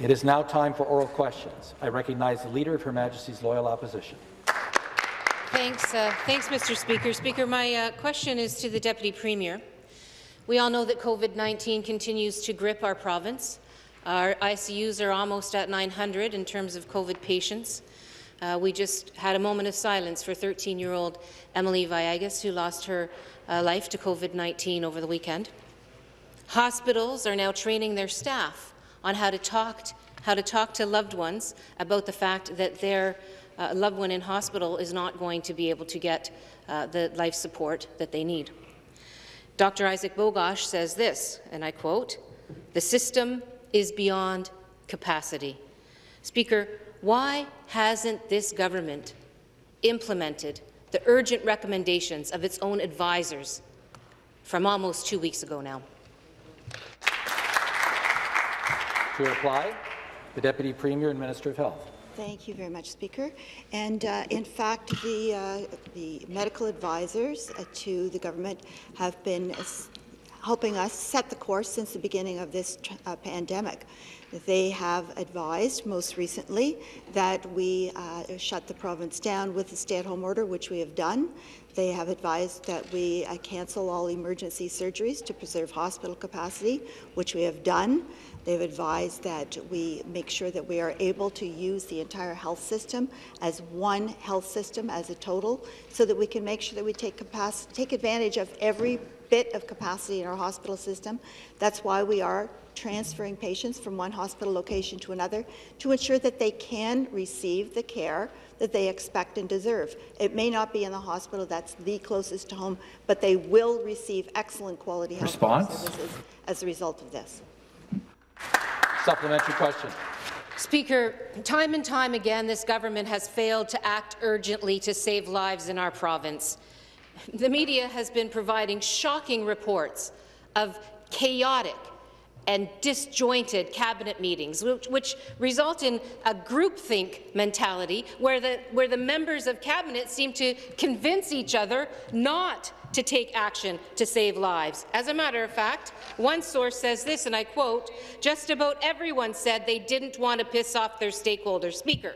It is now time for oral questions. I recognize the Leader of Her Majesty's Loyal Opposition. Thanks, uh, thanks, Mr. Speaker. Speaker, my uh, question is to the Deputy Premier. We all know that COVID-19 continues to grip our province. Our ICUs are almost at 900 in terms of COVID patients. Uh, we just had a moment of silence for 13-year-old Emily Viegas, who lost her uh, life to COVID-19 over the weekend. Hospitals are now training their staff on how to talk, how to, talk to loved ones about the fact that their uh, loved one in hospital is not going to be able to get uh, the life support that they need. Dr. Isaac Bogoch says this, and I quote, the system is beyond capacity. Speaker, why hasn't this government implemented the urgent recommendations of its own advisors from almost two weeks ago now? To reply, the Deputy Premier and Minister of Health. Thank you very much, Speaker. And uh, in fact, the, uh, the medical advisors uh, to the government have been helping us set the course since the beginning of this uh, pandemic. They have advised most recently that we uh, shut the province down with the stay-at-home order, which we have done. They have advised that we uh, cancel all emergency surgeries to preserve hospital capacity, which we have done. They've advised that we make sure that we are able to use the entire health system as one health system as a total so that we can make sure that we take, take advantage of every bit of capacity in our hospital system. That's why we are transferring patients from one hospital location to another to ensure that they can receive the care that they expect and deserve. It may not be in the hospital that's the closest to home, but they will receive excellent quality health services as a result of this. Supplementary question. Speaker, time and time again, this government has failed to act urgently to save lives in our province. The media has been providing shocking reports of chaotic and disjointed cabinet meetings, which, which, result in a groupthink mentality where the, where the members of cabinet seem to convince each other not to take action to save lives. As a matter of fact, one source says this, and I quote, just about everyone said they didn't want to piss off their stakeholder Speaker,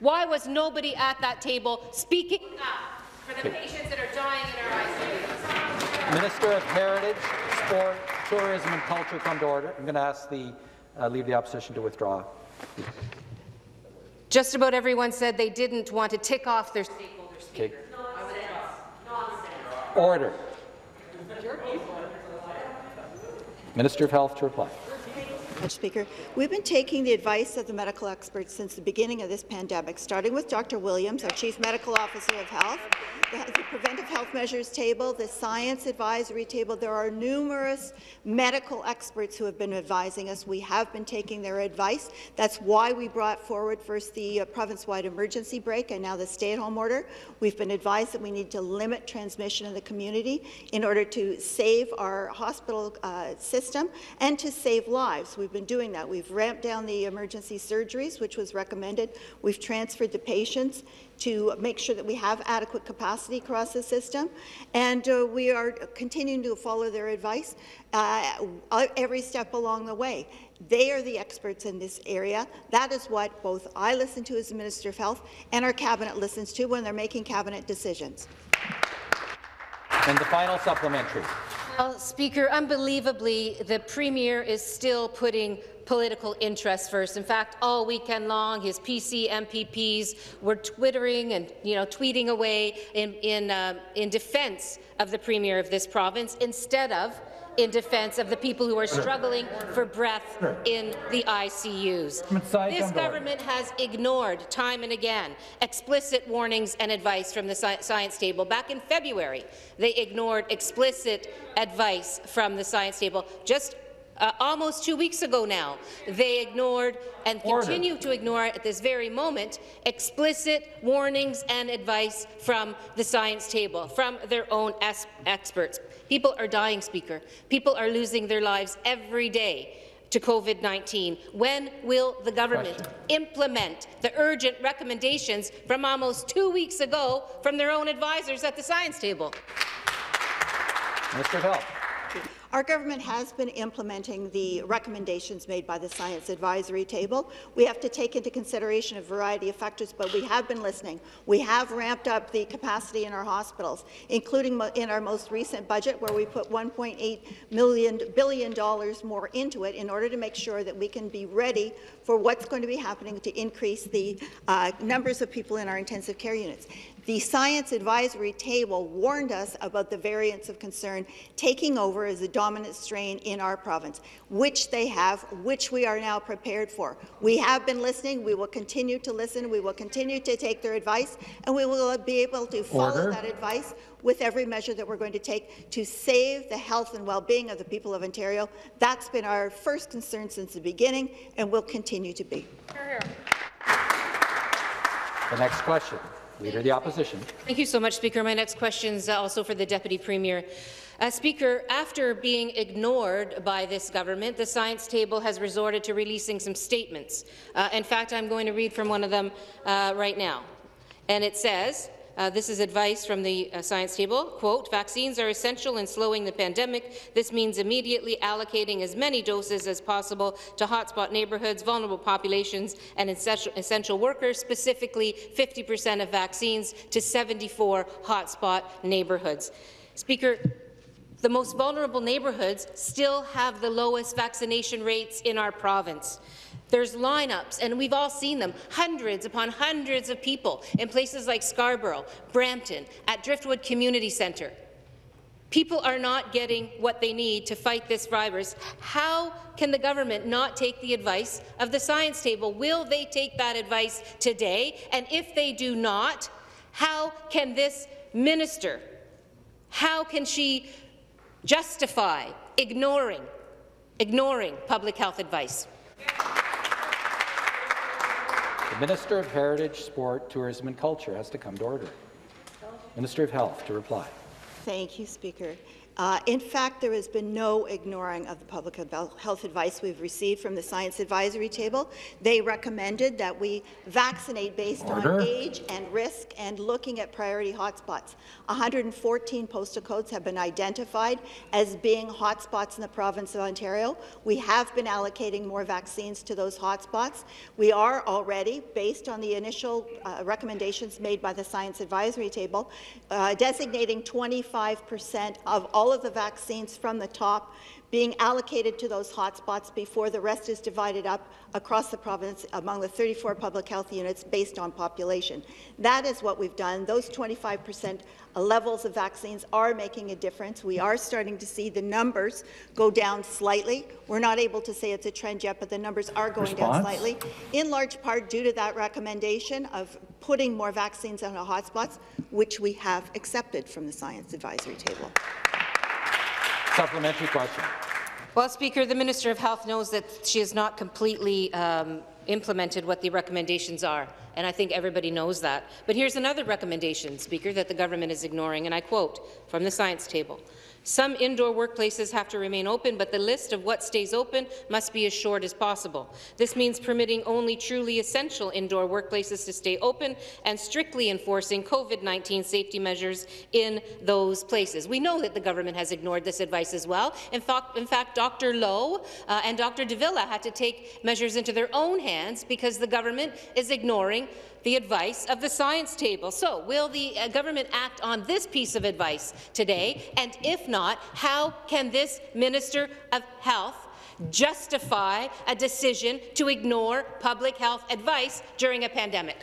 why was nobody at that table speaking up for the patients that are dying in our ICUs? Minister of Heritage, Sport, Tourism and Culture come to order. I'm going to ask the uh, Leader of the Opposition to withdraw. Just about everyone said they didn't want to tick off their stakeholders. Speaker. Okay. Order. Minister of Health to reply. Speaker. We've been taking the advice of the medical experts since the beginning of this pandemic, starting with Dr. Williams, our Chief Medical Officer of Health, the, the preventive health measures table, the science advisory table. There are numerous medical experts who have been advising us. We have been taking their advice. That's why we brought forward first the uh, province-wide emergency brake and now the stay-at-home order. We've been advised that we need to limit transmission in the community in order to save our hospital uh, system and to save lives. We've been doing that. We've ramped down the emergency surgeries, which was recommended. We've transferred the patients to make sure that we have adequate capacity across the system. And uh, we are continuing to follow their advice uh, every step along the way. They are the experts in this area. That is what both I listen to as the Minister of Health and our Cabinet listens to when they're making Cabinet decisions. And the final supplementary. Well, Speaker, unbelievably, the Premier is still putting political interests first. In fact, all weekend long, his PC MPPs were twittering and you know tweeting away in in, uh, in defence of the Premier of this province instead of in defence of the people who are struggling for breath in the ICUs. This government has ignored time and again explicit warnings and advice from the science table. Back in February, they ignored explicit advice from the science table. Just uh, almost two weeks ago now, they ignored and Order. continue to ignore at this very moment explicit warnings and advice from the science table, from their own experts. People are dying, Speaker. People are losing their lives every day to COVID-19. When will the government Question. implement the urgent recommendations from almost two weeks ago from their own advisors at the science table? Mr. Health. Our government has been implementing the recommendations made by the Science Advisory Table. We have to take into consideration a variety of factors, but we have been listening. We have ramped up the capacity in our hospitals, including in our most recent budget, where we put 1.8 million billion dollars more into it in order to make sure that we can be ready for what's going to be happening to increase the uh, numbers of people in our intensive care units. The Science Advisory Table warned us about the variants of concern taking over as a dominant strain in our province, which they have, which we are now prepared for. We have been listening. We will continue to listen. We will continue to take their advice, and we will be able to follow Order. that advice with every measure that we're going to take to save the health and well-being of the people of Ontario. That's been our first concern since the beginning, and will continue to be. The next question, Leader of the Opposition. Thank you so much, Speaker. My next question is also for the Deputy Premier. Uh, Speaker, after being ignored by this government, the Science Table has resorted to releasing some statements. Uh, in fact, I'm going to read from one of them uh, right now. And it says, uh, this is advice from the uh, science table. Quote, vaccines are essential in slowing the pandemic. This means immediately allocating as many doses as possible to hotspot neighbourhoods, vulnerable populations, and essential, essential workers, specifically 50% of vaccines to 74 hotspot neighbourhoods. Speaker, the most vulnerable neighbourhoods still have the lowest vaccination rates in our province. There's lineups, and we've all seen them, hundreds upon hundreds of people in places like Scarborough, Brampton, at Driftwood Community Centre. People are not getting what they need to fight this virus. How can the government not take the advice of the science table? Will they take that advice today? And if they do not, how can this minister, how can she justify ignoring, ignoring public health advice? The Minister of Heritage, Sport, Tourism and Culture has to come to order. Minister of Health to reply. Thank you, Speaker. Uh, in fact, there has been no ignoring of the public health advice we've received from the Science Advisory Table. They recommended that we vaccinate based Order. on age and risk and looking at priority hotspots. 114 postal codes have been identified as being hotspots in the province of Ontario. We have been allocating more vaccines to those hotspots. We are already, based on the initial uh, recommendations made by the Science Advisory Table, uh, designating 25 percent of all all of the vaccines from the top being allocated to those hotspots before the rest is divided up across the province among the 34 public health units based on population. That is what we've done. Those 25 percent levels of vaccines are making a difference. We are starting to see the numbers go down slightly. We're not able to say it's a trend yet, but the numbers are going Response? down slightly, in large part due to that recommendation of putting more vaccines on the hotspots, which we have accepted from the Science Advisory Table. Supplementary question. Well, Speaker, the Minister of Health knows that she has not completely um, implemented what the recommendations are, and I think everybody knows that. But here's another recommendation, Speaker, that the government is ignoring, and I quote from the science table. Some indoor workplaces have to remain open, but the list of what stays open must be as short as possible. This means permitting only truly essential indoor workplaces to stay open and strictly enforcing COVID-19 safety measures in those places. We know that the government has ignored this advice as well. In fact, in fact Dr. Loh uh, and Dr. de Villa had to take measures into their own hands because the government is ignoring the advice of the science table. So will the uh, government act on this piece of advice today? And if not, how can this Minister of Health justify a decision to ignore public health advice during a pandemic?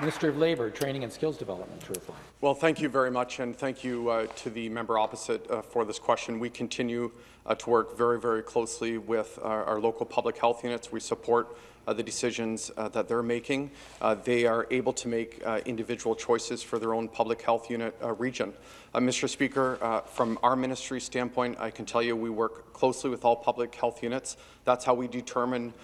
Minister of Labour, Training and Skills Development to reply. Well, thank you very much, and thank you uh, to the member opposite uh, for this question. We continue uh, to work very, very closely with our, our local public health units. We support uh, the decisions uh, that they're making. Uh, they are able to make individual choices for their own public health unit region. Mr. Speaker, from our ministry standpoint, I can tell you we work closely with all public health units. That's how we determine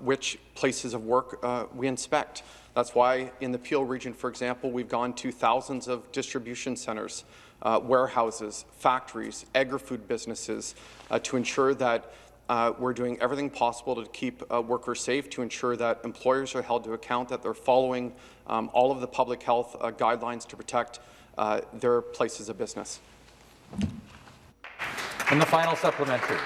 which places of work we inspect. That's why in the Peel region, for example, we've gone to thousands of distribution centres, uh, warehouses, factories, agri-food businesses uh, to ensure that uh, we're doing everything possible to keep uh, workers safe, to ensure that employers are held to account, that they're following um, all of the public health uh, guidelines to protect uh, their places of business. And the final supplementary.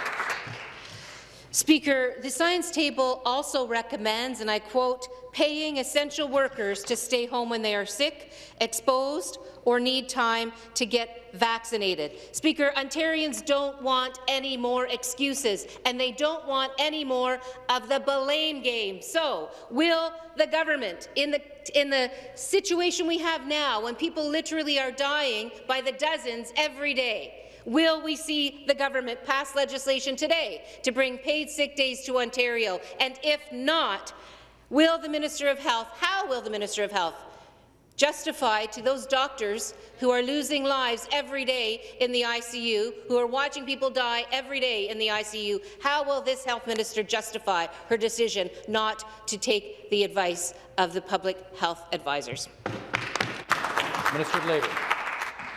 Speaker, the science table also recommends, and I quote, paying essential workers to stay home when they are sick, exposed, or need time to get vaccinated. Speaker, Ontarians don't want any more excuses, and they don't want any more of the blame game. So, will the government, in the in the situation we have now, when people literally are dying by the dozens every day, Will we see the government pass legislation today to bring paid sick days to Ontario? And if not, will the Minister of Health, how will the Minister of Health justify to those doctors who are losing lives every day in the ICU, who are watching people die every day in the ICU, how will this health minister justify her decision not to take the advice of the public health advisors? Minister of Labour.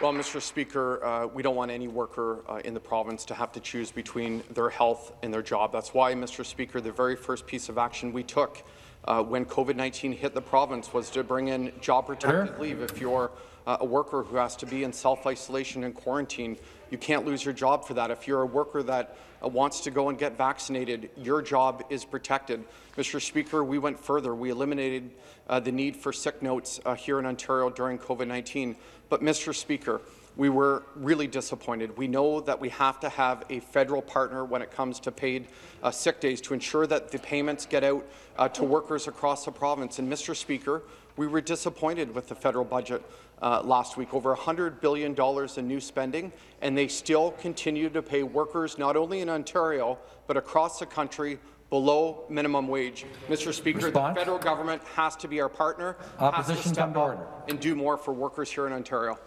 Well, Mr. Speaker, uh, we don't want any worker uh, in the province to have to choose between their health and their job. That's why, Mr. Speaker, the very first piece of action we took uh, when COVID-19 hit the province was to bring in job-protected sure. leave. If you're uh, a worker who has to be in self-isolation and quarantine, you can't lose your job for that. If you're a worker that wants to go and get vaccinated, your job is protected. Mr. Speaker, we went further. We eliminated uh, the need for sick notes uh, here in Ontario during COVID-19. But, Mr. Speaker, we were really disappointed. We know that we have to have a federal partner when it comes to paid uh, sick days to ensure that the payments get out uh, to workers across the province. And, Mr. Speaker, we were disappointed with the federal budget uh, last week, over $100 billion in new spending, and they still continue to pay workers not only in Ontario but across the country below minimum wage. Mr. Speaker, Response? the federal government has to be our partner, Opposition has to step up and do more for workers here in Ontario.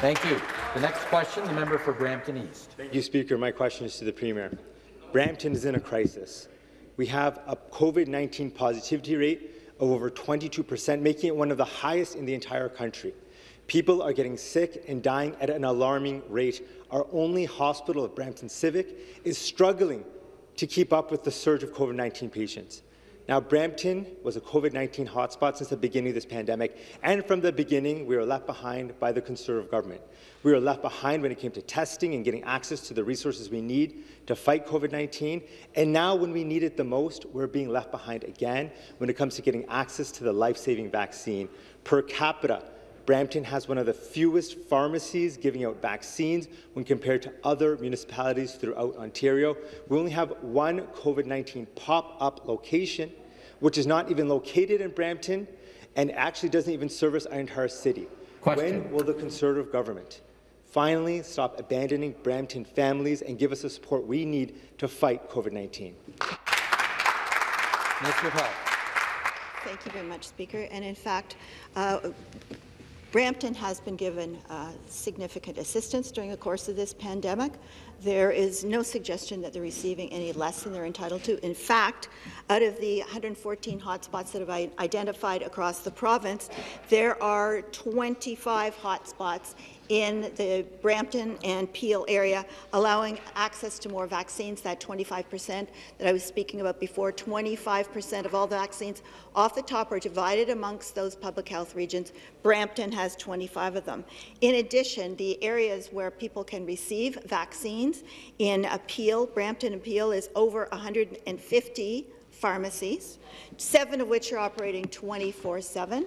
Thank you. The next question, the member for Brampton East. Thank you, Speaker. My question is to the Premier. Brampton is in a crisis. We have a COVID-19 positivity rate of over 22%, making it one of the highest in the entire country. People are getting sick and dying at an alarming rate. Our only hospital at Brampton Civic is struggling to keep up with the surge of COVID-19 patients. Now, Brampton was a COVID-19 hotspot since the beginning of this pandemic, and from the beginning, we were left behind by the Conservative government. We were left behind when it came to testing and getting access to the resources we need to fight COVID-19, and now when we need it the most, we're being left behind again when it comes to getting access to the life-saving vaccine. Per capita, Brampton has one of the fewest pharmacies giving out vaccines when compared to other municipalities throughout Ontario. We only have one COVID-19 pop-up location, which is not even located in Brampton and actually doesn't even service our entire city. Question. When will the Conservative government finally stop abandoning Brampton families and give us the support we need to fight COVID-19? Minister of Health. Thank you very much, Speaker. And in fact, uh, Brampton has been given uh, significant assistance during the course of this pandemic. There is no suggestion that they're receiving any less than they're entitled to. In fact, out of the 114 hotspots that have identified across the province, there are 25 hotspots in the Brampton and Peel area, allowing access to more vaccines, that 25% that I was speaking about before, 25% of all vaccines off the top are divided amongst those public health regions. Brampton has 25 of them. In addition, the areas where people can receive vaccines in Peel, Brampton and Peel is over 150 pharmacies, seven of which are operating 24-7,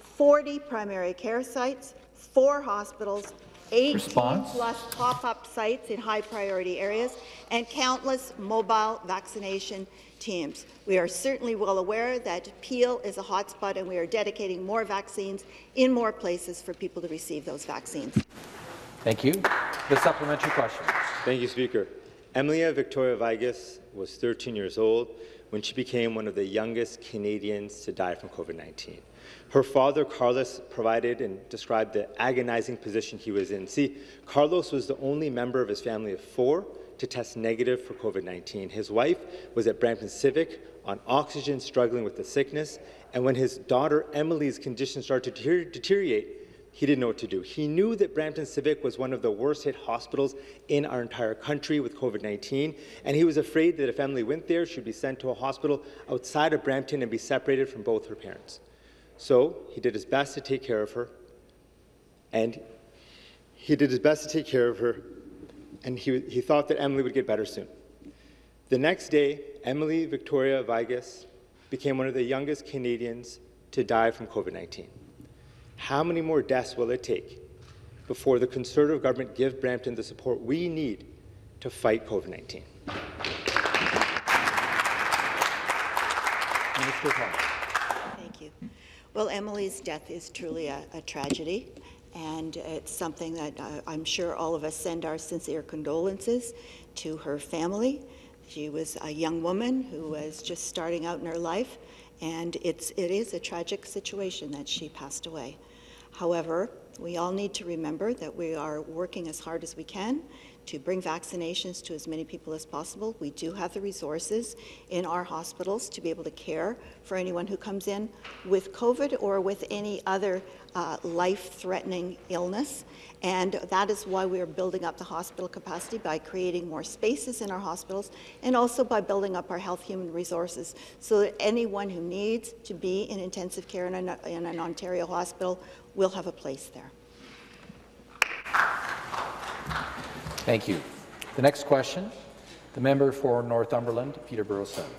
40 primary care sites, four hospitals, 18-plus pop-up sites in high-priority areas, and countless mobile vaccination teams. We are certainly well aware that Peel is a hotspot, and we are dedicating more vaccines in more places for people to receive those vaccines. Thank you. The supplementary question. Thank you, Speaker. Emilia Victoria Viegas was 13 years old when she became one of the youngest Canadians to die from COVID-19. Her father, Carlos, provided and described the agonizing position he was in. See, Carlos was the only member of his family of four to test negative for COVID-19. His wife was at Brampton Civic on oxygen, struggling with the sickness, and when his daughter Emily's condition started to deteriorate, he didn't know what to do. He knew that Brampton Civic was one of the worst hit hospitals in our entire country with COVID-19, and he was afraid that if Emily went there, she'd be sent to a hospital outside of Brampton and be separated from both her parents. So he did his best to take care of her, and He did his best to take care of her, and he, he thought that Emily would get better soon. The next day, Emily Victoria Viegas became one of the youngest Canadians to die from COVID 19. How many more deaths will it take before the Conservative government gives Brampton the support we need to fight COVID 19? Minister you. Well, Emily's death is truly a, a tragedy, and it's something that uh, I'm sure all of us send our sincere condolences to her family. She was a young woman who was just starting out in her life, and it's, it is a tragic situation that she passed away. However, we all need to remember that we are working as hard as we can to bring vaccinations to as many people as possible. We do have the resources in our hospitals to be able to care for anyone who comes in with COVID or with any other uh, life-threatening illness. And that is why we are building up the hospital capacity by creating more spaces in our hospitals and also by building up our health human resources so that anyone who needs to be in intensive care in an, in an Ontario hospital will have a place there. Thank you. The next question, the member for Northumberland, Peterborough South.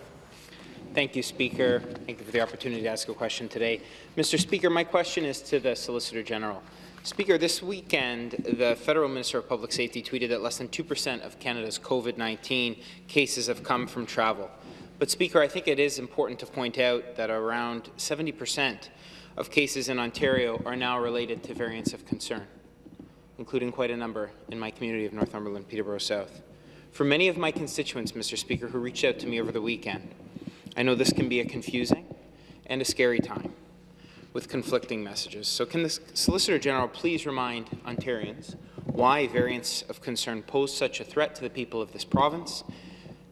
Thank you, Speaker. Thank you for the opportunity to ask a question today. Mr. Speaker, my question is to the Solicitor General. Speaker, this weekend, the Federal Minister of Public Safety tweeted that less than 2% of Canada's COVID-19 cases have come from travel. But, Speaker, I think it is important to point out that around 70% of cases in Ontario are now related to variants of concern including quite a number in my community of Northumberland, Peterborough South. For many of my constituents, Mr. Speaker, who reached out to me over the weekend, I know this can be a confusing and a scary time with conflicting messages. So can the Solicitor General please remind Ontarians why variants of concern pose such a threat to the people of this province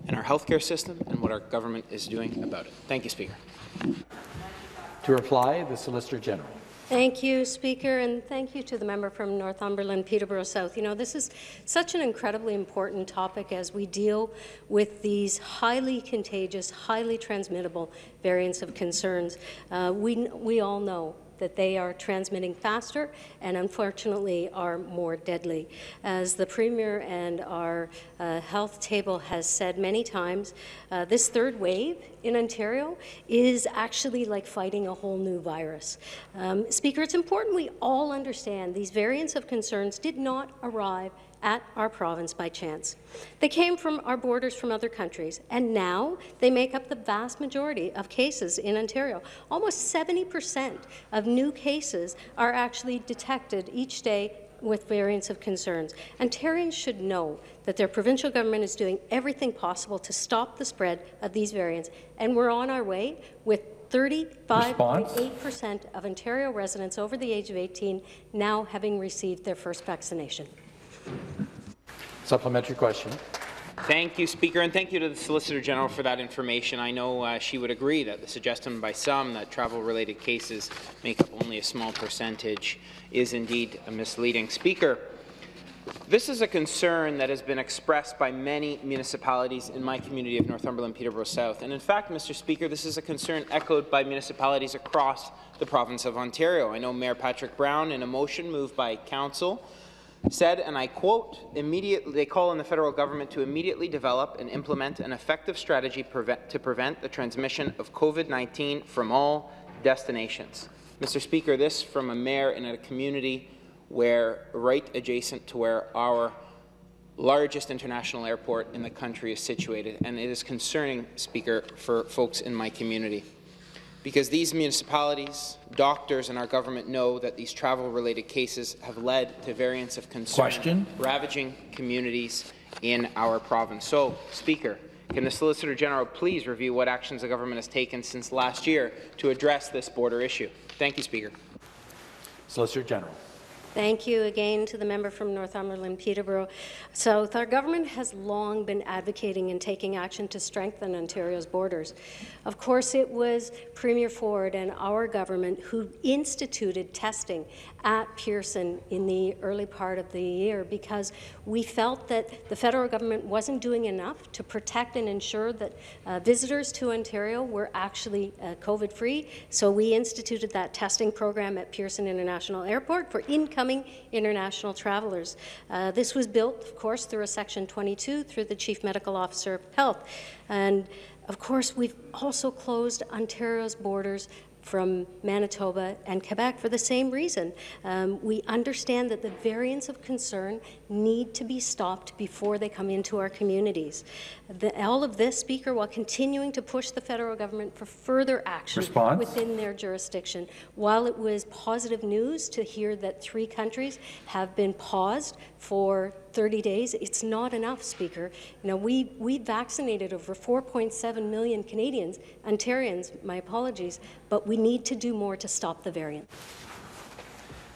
and our healthcare system and what our government is doing about it? Thank you, Speaker. To reply, the Solicitor General. Thank you, Speaker, and thank you to the member from Northumberland, Peterborough South. You know, this is such an incredibly important topic as we deal with these highly contagious, highly transmittable variants of concerns. Uh, we, we all know that they are transmitting faster and unfortunately are more deadly. As the Premier and our uh, health table has said many times, uh, this third wave in Ontario is actually like fighting a whole new virus. Um, Speaker, it's important we all understand these variants of concerns did not arrive at our province by chance. They came from our borders from other countries, and now they make up the vast majority of cases in Ontario. Almost 70% of new cases are actually detected each day with variants of concerns. Ontarians should know that their provincial government is doing everything possible to stop the spread of these variants, and we're on our way with 35.8% of Ontario residents over the age of 18 now having received their first vaccination. Supplementary question. Thank you, Speaker, and thank you to the Solicitor General for that information. I know uh, she would agree that the suggestion by some that travel-related cases make up only a small percentage is indeed a misleading. Speaker, this is a concern that has been expressed by many municipalities in my community of Northumberland, Peterborough South. And in fact, Mr. Speaker, this is a concern echoed by municipalities across the province of Ontario. I know Mayor Patrick Brown, in a motion moved by Council, said, and I quote, immediately, they call on the federal government to immediately develop and implement an effective strategy prevent, to prevent the transmission of COVID-19 from all destinations. Mr. Speaker, this from a mayor in a community where right adjacent to where our largest international airport in the country is situated, and it is concerning, Speaker, for folks in my community because these municipalities, doctors, and our government know that these travel-related cases have led to variants of concern Question. ravaging communities in our province. So, Speaker, can the Solicitor General please review what actions the government has taken since last year to address this border issue? Thank you, Speaker. Solicitor General. Thank you again to the member from Northumberland, Peterborough South. Our government has long been advocating and taking action to strengthen Ontario's borders. Of course, it was Premier Ford and our government who instituted testing at Pearson in the early part of the year because we felt that the federal government wasn't doing enough to protect and ensure that uh, visitors to Ontario were actually uh, COVID-free. So we instituted that testing program at Pearson International Airport for incoming incoming international travelers. Uh, this was built, of course, through a Section 22 through the Chief Medical Officer of Health. And of course, we've also closed Ontario's borders from Manitoba and Quebec for the same reason. Um, we understand that the variants of concern need to be stopped before they come into our communities. The, all of this, Speaker, while continuing to push the federal government for further action Response? within their jurisdiction. While it was positive news to hear that three countries have been paused for 30 days, it's not enough, Speaker. You know, we, we vaccinated over 4.7 million Canadians, Ontarians, my apologies, but we need to do more to stop the variant.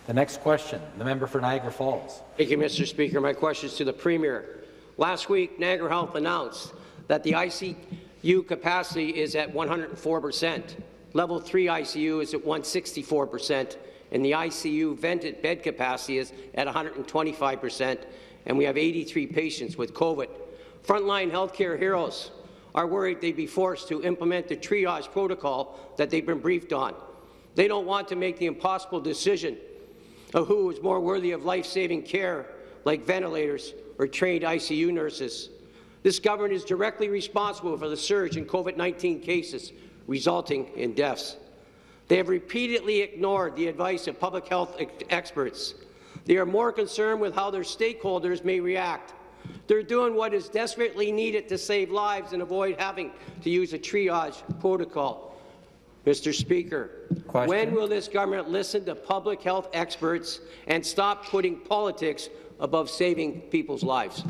The next question, the member for Niagara Falls. Thank you, Mr. Speaker. My question is to the Premier. Last week, Niagara Health announced that the ICU capacity is at 104 percent. Level 3 ICU is at 164 percent, and the ICU vented bed capacity is at 125 percent, and we have 83 patients with COVID. Frontline healthcare heroes are worried they'd be forced to implement the triage protocol that they've been briefed on. They don't want to make the impossible decision of who is more worthy of life-saving care, like ventilators or trained ICU nurses. This government is directly responsible for the surge in COVID-19 cases, resulting in deaths. They have repeatedly ignored the advice of public health ex experts. They are more concerned with how their stakeholders may react. They're doing what is desperately needed to save lives and avoid having to use a triage protocol. Mr. Speaker, Question. when will this government listen to public health experts and stop putting politics above saving people's lives?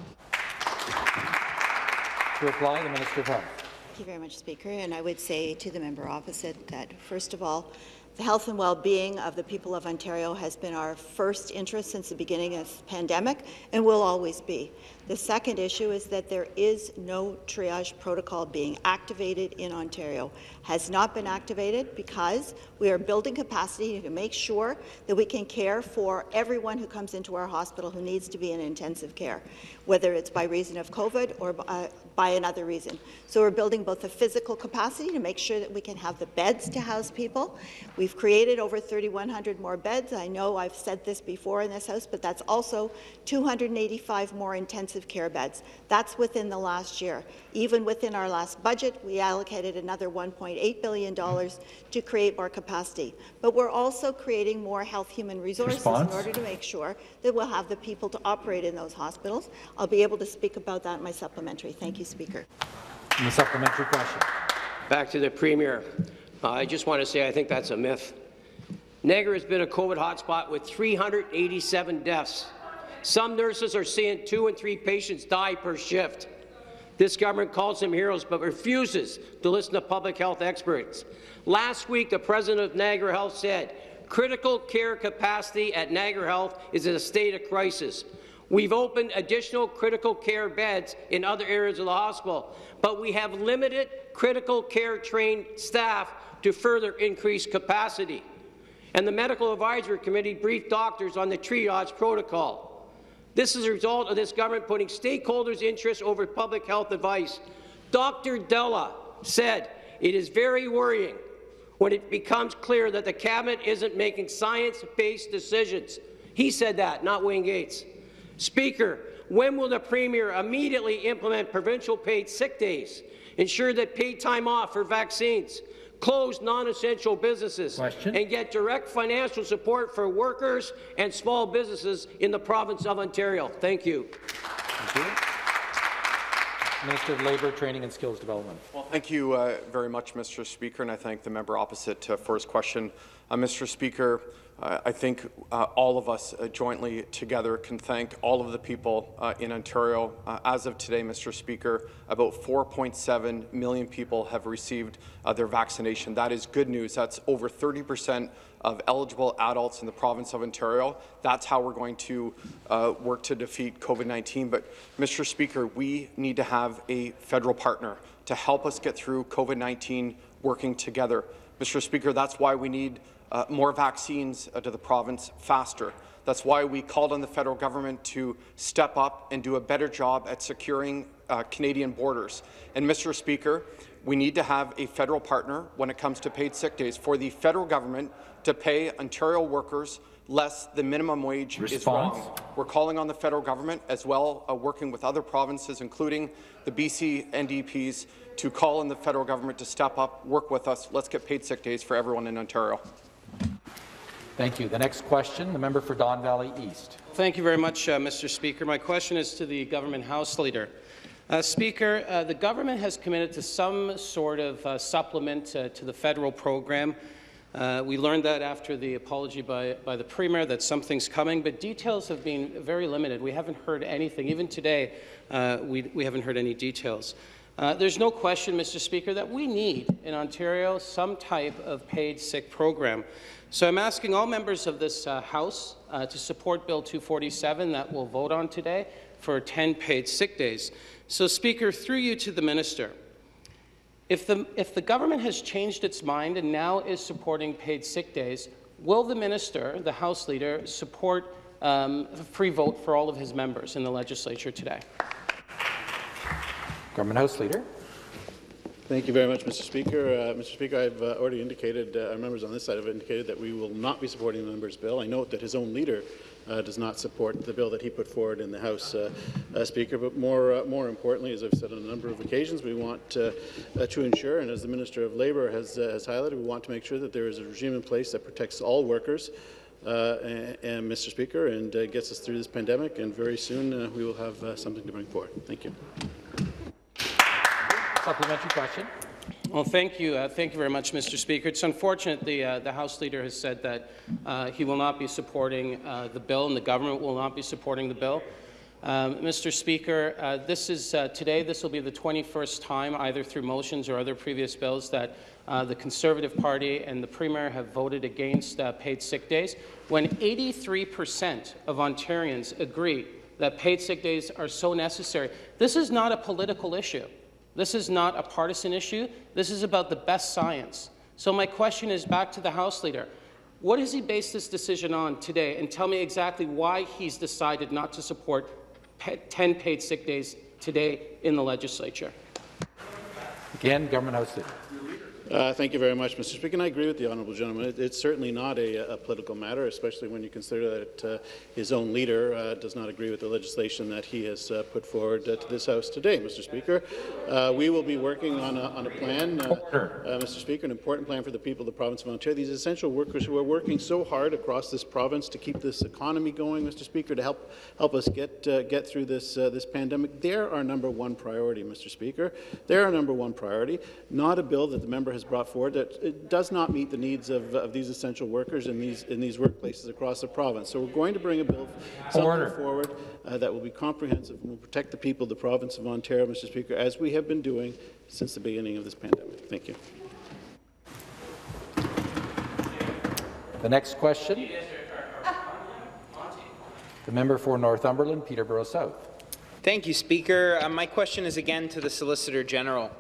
To reply, the Minister of Health. Thank you very much, Speaker. And I would say to the member opposite that, first of all, the health and well-being of the people of Ontario has been our first interest since the beginning of the pandemic and will always be. The second issue is that there is no triage protocol being activated in Ontario. Has not been activated because we are building capacity to make sure that we can care for everyone who comes into our hospital who needs to be in intensive care, whether it's by reason of COVID or by, by another reason. So we're building both the physical capacity to make sure that we can have the beds to house people. We've created over 3,100 more beds. I know I've said this before in this House, but that's also 285 more intensive care beds. That's within the last year. Even within our last budget, we allocated another $1.8 billion to create more capacity. But we're also creating more health human resources Response? in order to make sure that we'll have the people to operate in those hospitals. I'll be able to speak about that in my supplementary. Thank you, Speaker. And the supplementary question. Back to the Premier. Uh, I just want to say I think that's a myth. Niagara has been a COVID hotspot with 387 deaths. Some nurses are seeing two and three patients die per shift. This government calls them heroes but refuses to listen to public health experts. Last week, the president of Niagara Health said, critical care capacity at Niagara Health is in a state of crisis. We've opened additional critical care beds in other areas of the hospital, but we have limited critical care trained staff to further increase capacity. And the Medical Advisory Committee briefed doctors on the triage protocol. This is a result of this government putting stakeholders' interests over public health advice. Dr. Della said, it is very worrying when it becomes clear that the Cabinet isn't making science-based decisions. He said that, not Wayne Gates. Speaker, when will the Premier immediately implement provincial paid sick days, ensure that paid time off for vaccines, close non-essential businesses, Question. and get direct financial support for workers and small businesses in the province of Ontario? Thank you. Thank you. Minister of Labour, Training and Skills Development. Well, thank you uh, very much, Mr. Speaker, and I thank the member opposite uh, for his question. Uh, Mr. Speaker, I think uh, all of us uh, jointly together can thank all of the people uh, in Ontario. Uh, as of today, Mr. Speaker, about 4.7 million people have received uh, their vaccination. That is good news. That's over 30 percent of eligible adults in the province of Ontario. That's how we're going to work to defeat COVID-19. But, Mr. Speaker, we need to have a federal partner to help us get through COVID-19 working together. Mr. Speaker, that's why we need uh, more vaccines uh, to the province faster. That's why we called on the federal government to step up and do a better job at securing uh, Canadian borders. And, Mr. Speaker, we need to have a federal partner when it comes to paid sick days for the federal government to pay Ontario workers less than minimum wage is wrong. We're calling on the federal government as well, uh, working with other provinces, including the BC NDPs, to call on the federal government to step up, work with us. Let's get paid sick days for everyone in Ontario. Thank you. The next question, the member for Don Valley East. Thank you very much, uh, Mr. Speaker. My question is to the government House Leader. Uh, Speaker, uh, the government has committed to some sort of uh, supplement to the federal program. Uh, we learned that after the apology by, by the Premier that something's coming, but details have been very limited. We haven't heard anything. Even today, uh, we, we haven't heard any details. Uh, there's no question, Mr. Speaker, that we need in Ontario some type of paid sick program. So I'm asking all members of this uh, House uh, to support Bill 247 that we'll vote on today for 10 paid sick days. So, Speaker, through you to the minister, if the, if the government has changed its mind and now is supporting paid sick days, will the minister, the House Leader, support um, a free vote for all of his members in the legislature today? Government House Leader. Thank you very much, Mr. Speaker. Uh, Mr. Speaker, I've uh, already indicated, uh, our members on this side have indicated that we will not be supporting the member's bill. I note that his own leader uh, does not support the bill that he put forward in the House, uh, uh, Speaker. But more, uh, more importantly, as I've said on a number of occasions, we want uh, uh, to ensure, and as the Minister of Labour has, has highlighted, we want to make sure that there is a regime in place that protects all workers. and, and, Mr. Speaker, and gets us through this pandemic, and very soon we will have something to bring forward. Thank you. Supplementary question. Well, thank you. Uh, thank you very much, Mr. Speaker. It's unfortunate the, uh, the House Leader has said that uh, he will not be supporting uh, the bill and the government will not be supporting the bill. Um, Mr. Speaker, uh, this is uh, today. This will be the 21st time, either through motions or other previous bills, that the Conservative Party and the Premier have voted against paid sick days. When 83% of Ontarians agree that paid sick days are so necessary, this is not a political issue. This is not a partisan issue. This is about the best science. So my question is back to the House Leader. What does he base this decision on today? And tell me exactly why he's decided not to support 10 paid sick days today in the legislature. Again, Government House Leader. Uh, thank you very much, Mr. Speaker. And I agree with the honourable gentleman. It, it's certainly not a, a, political matter, especially when you consider that uh, his own leader uh, does not agree with the legislation that he has uh, put forward uh, to this House today, Mr. Speaker. Uh, we will be working on a, on a plan, Mr. Speaker, an important plan for the people of the province of Ontario. These essential workers who are working so hard across this province to keep this economy going, Mr. Speaker, to help help us get get through this this pandemic. They're our number one priority, Mr. Speaker. They're our number one priority, not a bill that the member has brought forward that it does not meet the needs of, of these essential workers in these in these workplaces across the province. So we're going to bring a bill forward uh, that will be comprehensive and will protect the people of the province of Ontario, Mr. Speaker, as we have been doing since the beginning of this pandemic. Thank you. The next question. The member for Northumberland, Peterborough South. Thank you, Speaker. Uh, my question is again to the Solicitor General.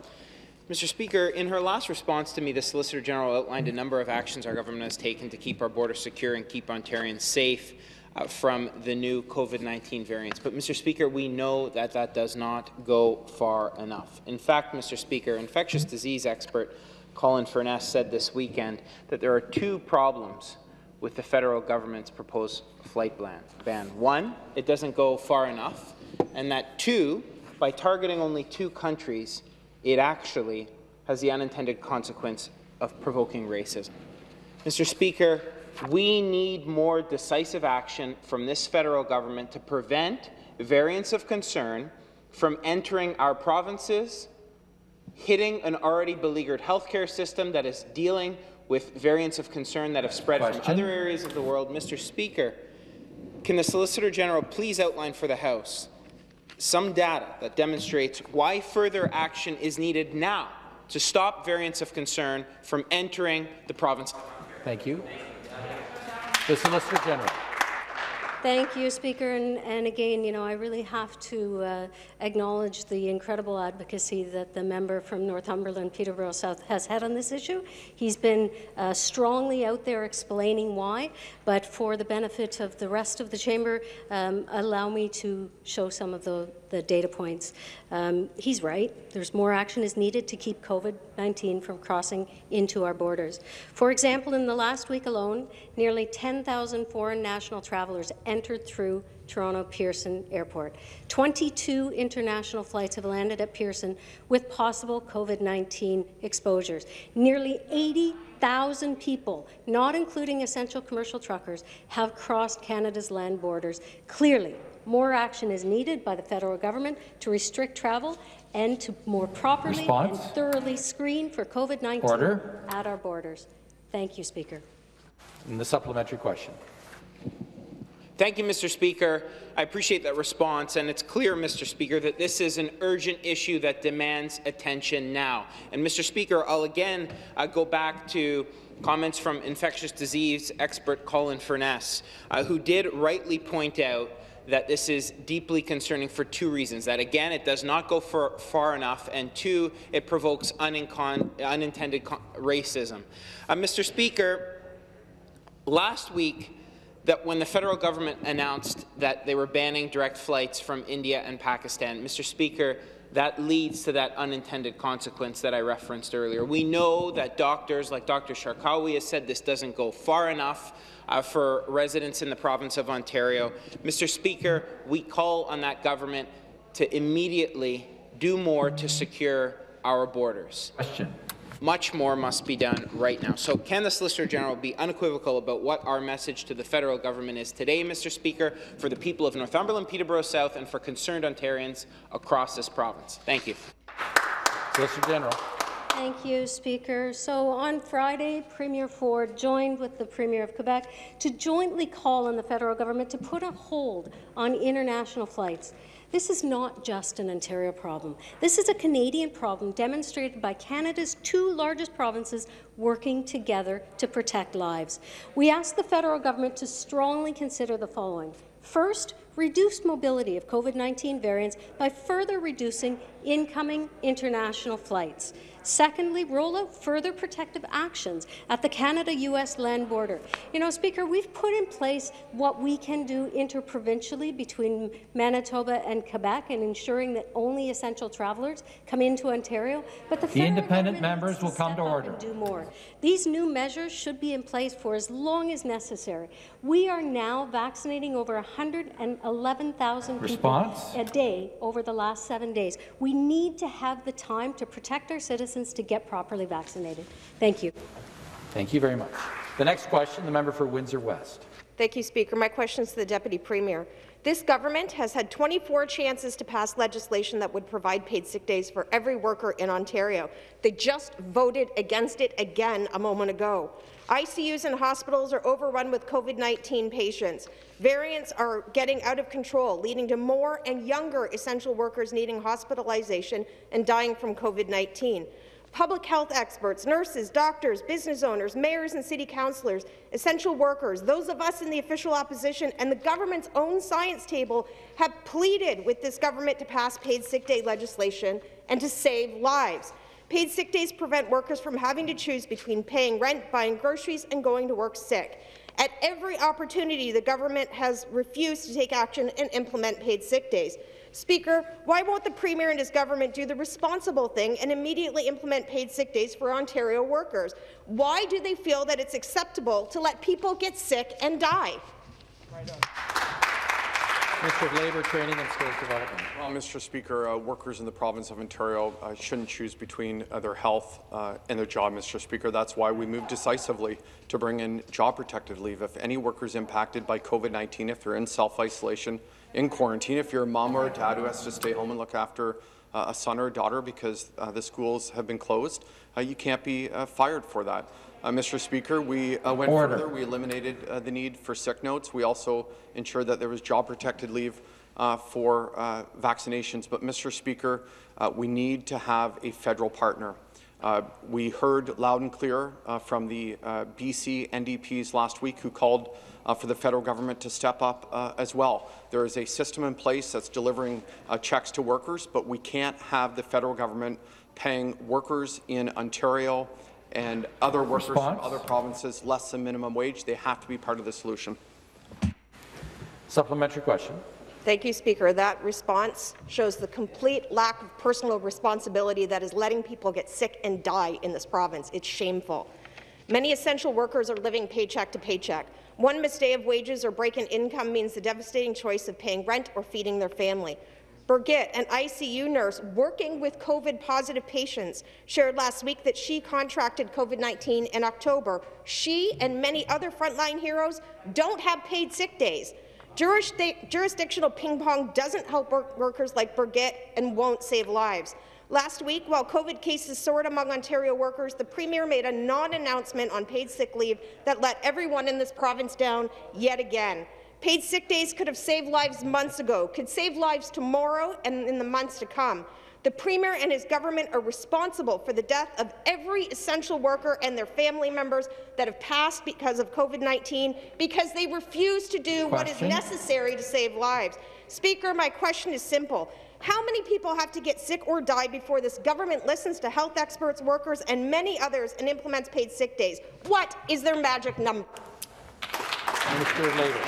Mr. Speaker, in her last response to me, the Solicitor General outlined a number of actions our government has taken to keep our border secure and keep Ontarians safe uh, from the new COVID-19 variants. But, Mr. Speaker, we know that that does not go far enough. In fact, Mr. Speaker, infectious disease expert Colin Furness said this weekend that there are two problems with the federal government's proposed flight ban. One, it doesn't go far enough, and that two, by targeting only two countries, it actually has the unintended consequence of provoking racism. Mr. Speaker, we need more decisive action from this federal government to prevent variants of concern from entering our provinces, hitting an already beleaguered healthcare system that is dealing with variants of concern that have spread Question. from other areas of the world. Mr. Speaker, can the Solicitor General please outline for the House some data that demonstrates why further action is needed now to stop variants of concern from entering the province. Thank you. The Solicitor General. Thank you, Speaker. And, and, again, you know, I really have to uh, acknowledge the incredible advocacy that the member from Northumberland, Peterborough South, has had on this issue. He's been uh, strongly out there explaining why, but for the benefit of the rest of the chamber, um, allow me to show some of the, the data points. Um, he's right. There's more action is needed to keep COVID-19 from crossing into our borders. For example, in the last week alone, nearly 10,000 foreign national travelers entered through Toronto Pearson Airport. 22 international flights have landed at Pearson with possible COVID-19 exposures. Nearly 80,000 people, not including essential commercial truckers, have crossed Canada's land borders. Clearly, more action is needed by the federal government to restrict travel and to more properly Response? and thoroughly screen for COVID-19 at our borders. Thank you, Speaker. And the supplementary question. Thank you, Mr. Speaker. I appreciate that response, and it's clear, Mr. Speaker, that this is an urgent issue that demands attention now. And, Mr. Speaker, I'll again uh, go back to comments from infectious disease expert Colin Furness, uh, who did rightly point out that this is deeply concerning for two reasons. That, again, it does not go for, far enough, and two, it provokes unintended racism. Uh, Mr. Speaker, last week, that when the federal government announced that they were banning direct flights from India and Pakistan, Mr. Speaker, that leads to that unintended consequence that I referenced earlier. We know that doctors like Dr. Sharkawy has said this doesn't go far enough uh, for residents in the province of Ontario. Mr. Speaker, we call on that government to immediately do more to secure our borders. Question. Much more must be done right now. So can the Solicitor General be unequivocal about what our message to the federal government is today, Mr. Speaker, for the people of Northumberland, Peterborough South, and for concerned Ontarians across this province? Thank you. Solicitor General. Thank you, Speaker. So on Friday, Premier Ford joined with the Premier of Quebec to jointly call on the federal government to put a hold on international flights. This is not just an Ontario problem. This is a Canadian problem demonstrated by Canada's two largest provinces working together to protect lives. We ask the federal government to strongly consider the following. First, reduce mobility of COVID-19 variants by further reducing incoming international flights. Secondly, roll out further protective actions at the Canada-U.S. land border. You know, Speaker, we've put in place what we can do interprovincially between Manitoba and Quebec and ensuring that only essential travellers come into Ontario. But the, the independent members will come to order. do more. These new measures should be in place for as long as necessary. We are now vaccinating over 111,000 people a day over the last seven days. We need to have the time to protect our citizens citizens to get properly vaccinated. Thank you. Thank you very much. The next question, the member for Windsor West. Thank you, Speaker. My question is to the Deputy Premier. This government has had 24 chances to pass legislation that would provide paid sick days for every worker in Ontario. They just voted against it again a moment ago. ICUs and hospitals are overrun with COVID-19 patients. Variants are getting out of control, leading to more and younger essential workers needing hospitalization and dying from COVID-19. Public health experts, nurses, doctors, business owners, mayors and city councillors, essential workers, those of us in the official opposition, and the government's own science table have pleaded with this government to pass paid sick day legislation and to save lives. Paid sick days prevent workers from having to choose between paying rent, buying groceries, and going to work sick. At every opportunity, the government has refused to take action and implement paid sick days. Speaker, why won't the Premier and his government do the responsible thing and immediately implement paid sick days for Ontario workers? Why do they feel that it's acceptable to let people get sick and die? Right Minister of Labour, Training and Skills Development. Well, Mr. Speaker, uh, workers in the province of Ontario uh, shouldn't choose between uh, their health uh, and their job, Mr. Speaker. That's why we moved decisively to bring in job-protected leave. If any workers impacted by COVID-19, if they're in self-isolation, in quarantine, if you're a mom or a dad who has to stay home and look after uh, a son or a daughter because uh, the schools have been closed, you can't be fired for that. Uh, Mr. Speaker, we uh, went Order. further. We eliminated uh, the need for sick notes. We also ensured that there was job-protected leave uh, for uh, vaccinations. But, Mr. Speaker, uh, we need to have a federal partner. Uh, we heard loud and clear uh, from the uh, BC NDPs last week who called uh, for the federal government to step up uh, as well. There is a system in place that's delivering uh, checks to workers, but we can't have the federal government paying workers in Ontario and other workers Response? from other provinces less than minimum wage. They have to be part of the solution. Supplementary question. Thank you, Speaker. That response shows the complete lack of personal responsibility that is letting people get sick and die in this province. It's shameful. Many essential workers are living paycheck to paycheck. One missed day of wages or break in income means the devastating choice of paying rent or feeding their family. Birgit, an ICU nurse working with COVID-positive patients, shared last week that she contracted COVID-19 in October. She and many other frontline heroes don't have paid sick days. Jurisdi jurisdictional ping-pong doesn't help work workers like Birgit and won't save lives. Last week, while COVID cases soared among Ontario workers, the Premier made a non-announcement on paid sick leave that let everyone in this province down yet again. Paid sick days could have saved lives months ago, could save lives tomorrow and in the months to come. The Premier and his government are responsible for the death of every essential worker and their family members that have passed because of COVID-19 because they refuse to do what is necessary to save lives. Speaker, my question is simple. How many people have to get sick or die before this government listens to health experts, workers, and many others and implements paid sick days? What is their magic number? Minister of Labour.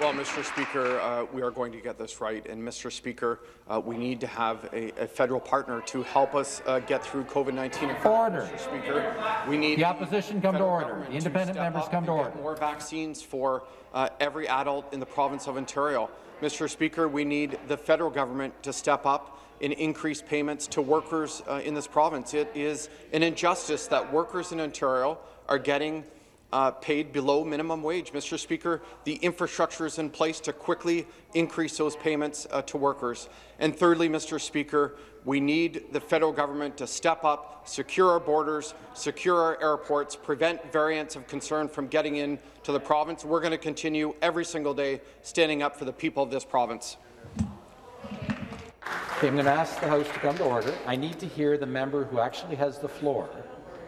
Well, Mr. Speaker, uh, we are going to get this right. And, Mr. Speaker, uh, we need to have a, a federal partner to help us uh, get through COVID-19. Order. Mr. Speaker, we need The opposition come to order. The independent members come to order. More vaccines for uh, every adult in the province of Ontario. Mr. Speaker, we need the federal government to step up and increase payments to workers uh, in this province. It is an injustice that workers in Ontario are getting uh, paid below minimum wage. Mr. Speaker, the infrastructure is in place to quickly increase those payments uh, to workers. And thirdly, Mr. Speaker, we need the federal government to step up, secure our borders, secure our airports, prevent variants of concern from getting in to the province. We're going to continue every single day standing up for the people of this province. Okay, I'm going to ask the House to come to order. I need to hear the member who actually has the floor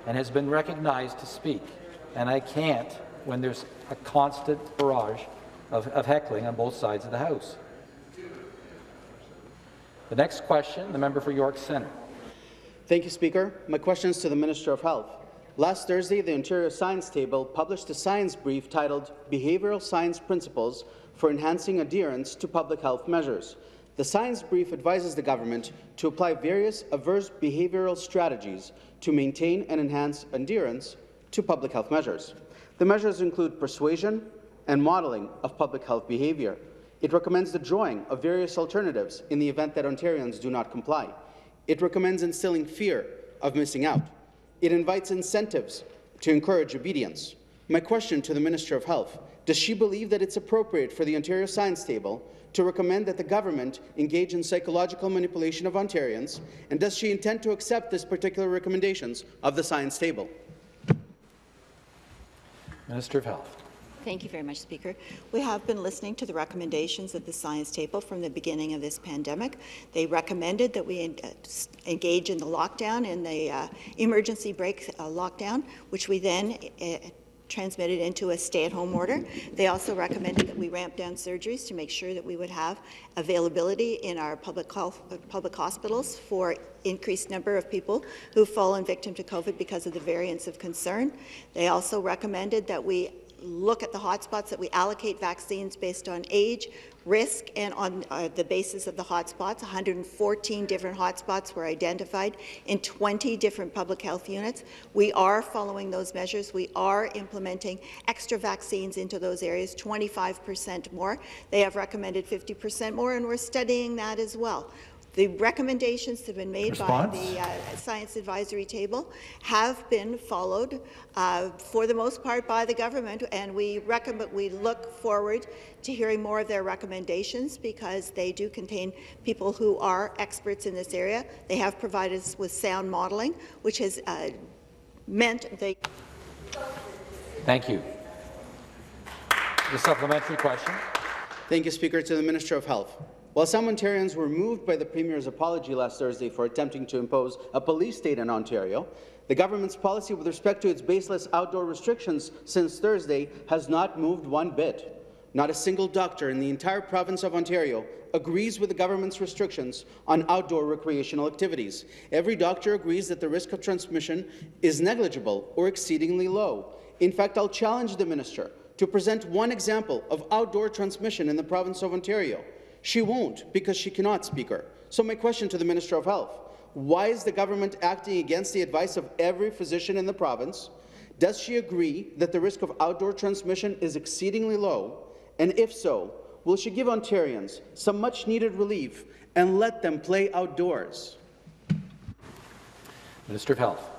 and has been recognized to speak. And I can't when there's a constant barrage of, of heckling on both sides of the House. The next question, the member for York Centre. Thank you, Speaker. My question is to the Minister of Health. Last Thursday, the Ontario Science Table published a science brief titled Behavioral Science Principles for Enhancing Adherence to Public Health Measures. The science brief advises the government to apply various adverse behavioral strategies to maintain and enhance adherence to public health measures. The measures include persuasion and modelling of public health behaviour. It recommends the drawing of various alternatives in the event that Ontarians do not comply. It recommends instilling fear of missing out. It invites incentives to encourage obedience. My question to the Minister of Health, does she believe that it's appropriate for the Ontario Science Table to recommend that the government engage in psychological manipulation of Ontarians, and does she intend to accept this particular recommendations of the Science Table? Minister of Health. Thank you very much, Speaker. We have been listening to the recommendations of the Science Table from the beginning of this pandemic. They recommended that we uh, engage in the lockdown in the uh, emergency brake uh, lockdown, which we then uh, transmitted into a stay-at-home order. They also recommended that we ramp down surgeries to make sure that we would have availability in our public health, public hospitals for increased number of people who've fallen victim to COVID because of the variants of concern. They also recommended that we look at the hotspots, that we allocate vaccines based on age, risk, and on uh, the basis of the hotspots. 114 different hotspots were identified in 20 different public health units. We are following those measures. We are implementing extra vaccines into those areas, 25% more. They have recommended 50% more, and we're studying that as well. The recommendations that have been made Response? by the uh, Science Advisory Table have been followed, uh, for the most part, by the government, and we recommend we look forward to hearing more of their recommendations because they do contain people who are experts in this area. They have provided us with sound modelling, which has uh, meant they. Thank you. The supplementary question. Thank you, Speaker. To the Minister of Health. While some Ontarians were moved by the Premier's apology last Thursday for attempting to impose a police state in Ontario, the government's policy with respect to its baseless outdoor restrictions since Thursday has not moved one bit. Not a single doctor in the entire province of Ontario agrees with the government's restrictions on outdoor recreational activities. Every doctor agrees that the risk of transmission is negligible or exceedingly low. In fact, I'll challenge the minister to present one example of outdoor transmission in the province of Ontario. She won't because she cannot, Speaker. So my question to the Minister of Health, why is the government acting against the advice of every physician in the province? Does she agree that the risk of outdoor transmission is exceedingly low? And if so, will she give Ontarians some much-needed relief and let them play outdoors? Minister of Health.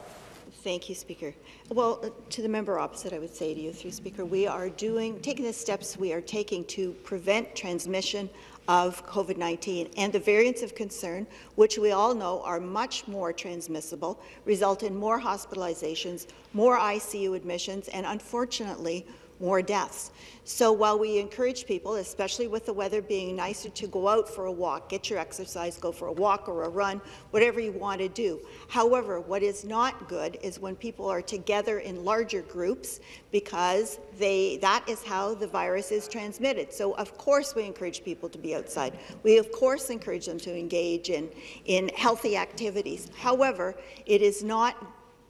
Thank you, Speaker. Well, uh, to the member opposite, I would say to you, through Speaker, we are doing, taking the steps we are taking to prevent transmission of COVID-19 and the variants of concern, which we all know are much more transmissible, result in more hospitalizations, more ICU admissions, and unfortunately, more deaths. So while we encourage people, especially with the weather being nicer, to go out for a walk, get your exercise, go for a walk or a run, whatever you want to do. However, what is not good is when people are together in larger groups because they, that is how the virus is transmitted. So of course we encourage people to be outside. We of course encourage them to engage in, in healthy activities. However, it is not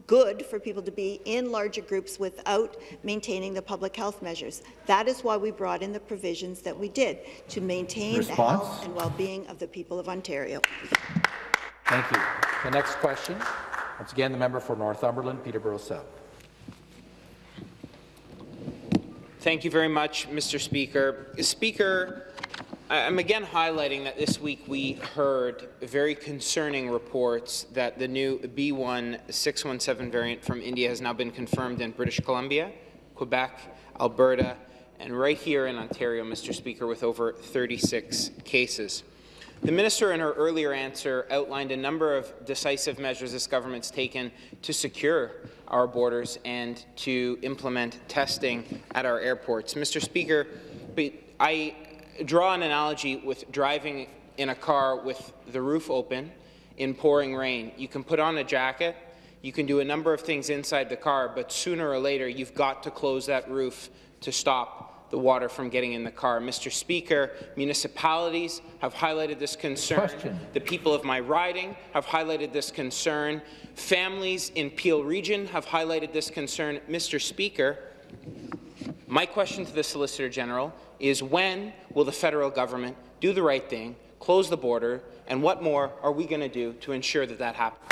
good for people to be in larger groups without maintaining the public health measures. That is why we brought in the provisions that we did, to maintain Response? the health and well-being of the people of Ontario. Thank you. The next question, once again, the member for Northumberland, Peterborough South. Thank you very much, Mr. Speaker. Speaker, I'm again highlighting that this week we heard very concerning reports that the new B1617 variant from India has now been confirmed in British Columbia, Quebec, Alberta, and right here in Ontario, Mr. Speaker, with over 36 cases. The minister in her earlier answer outlined a number of decisive measures this government's taken to secure our borders and to implement testing at our airports. Mr. Speaker, I draw an analogy with driving in a car with the roof open in pouring rain. You can put on a jacket, you can do a number of things inside the car, but sooner or later you've got to close that roof to stop the water from getting in the car. Mr. Speaker, municipalities have highlighted this concern. Question. The people of my riding have highlighted this concern. Families in Peel Region have highlighted this concern. Mr. Speaker, my question to the Solicitor General is when will the federal government do the right thing, close the border, and what more are we going to do to ensure that that happens?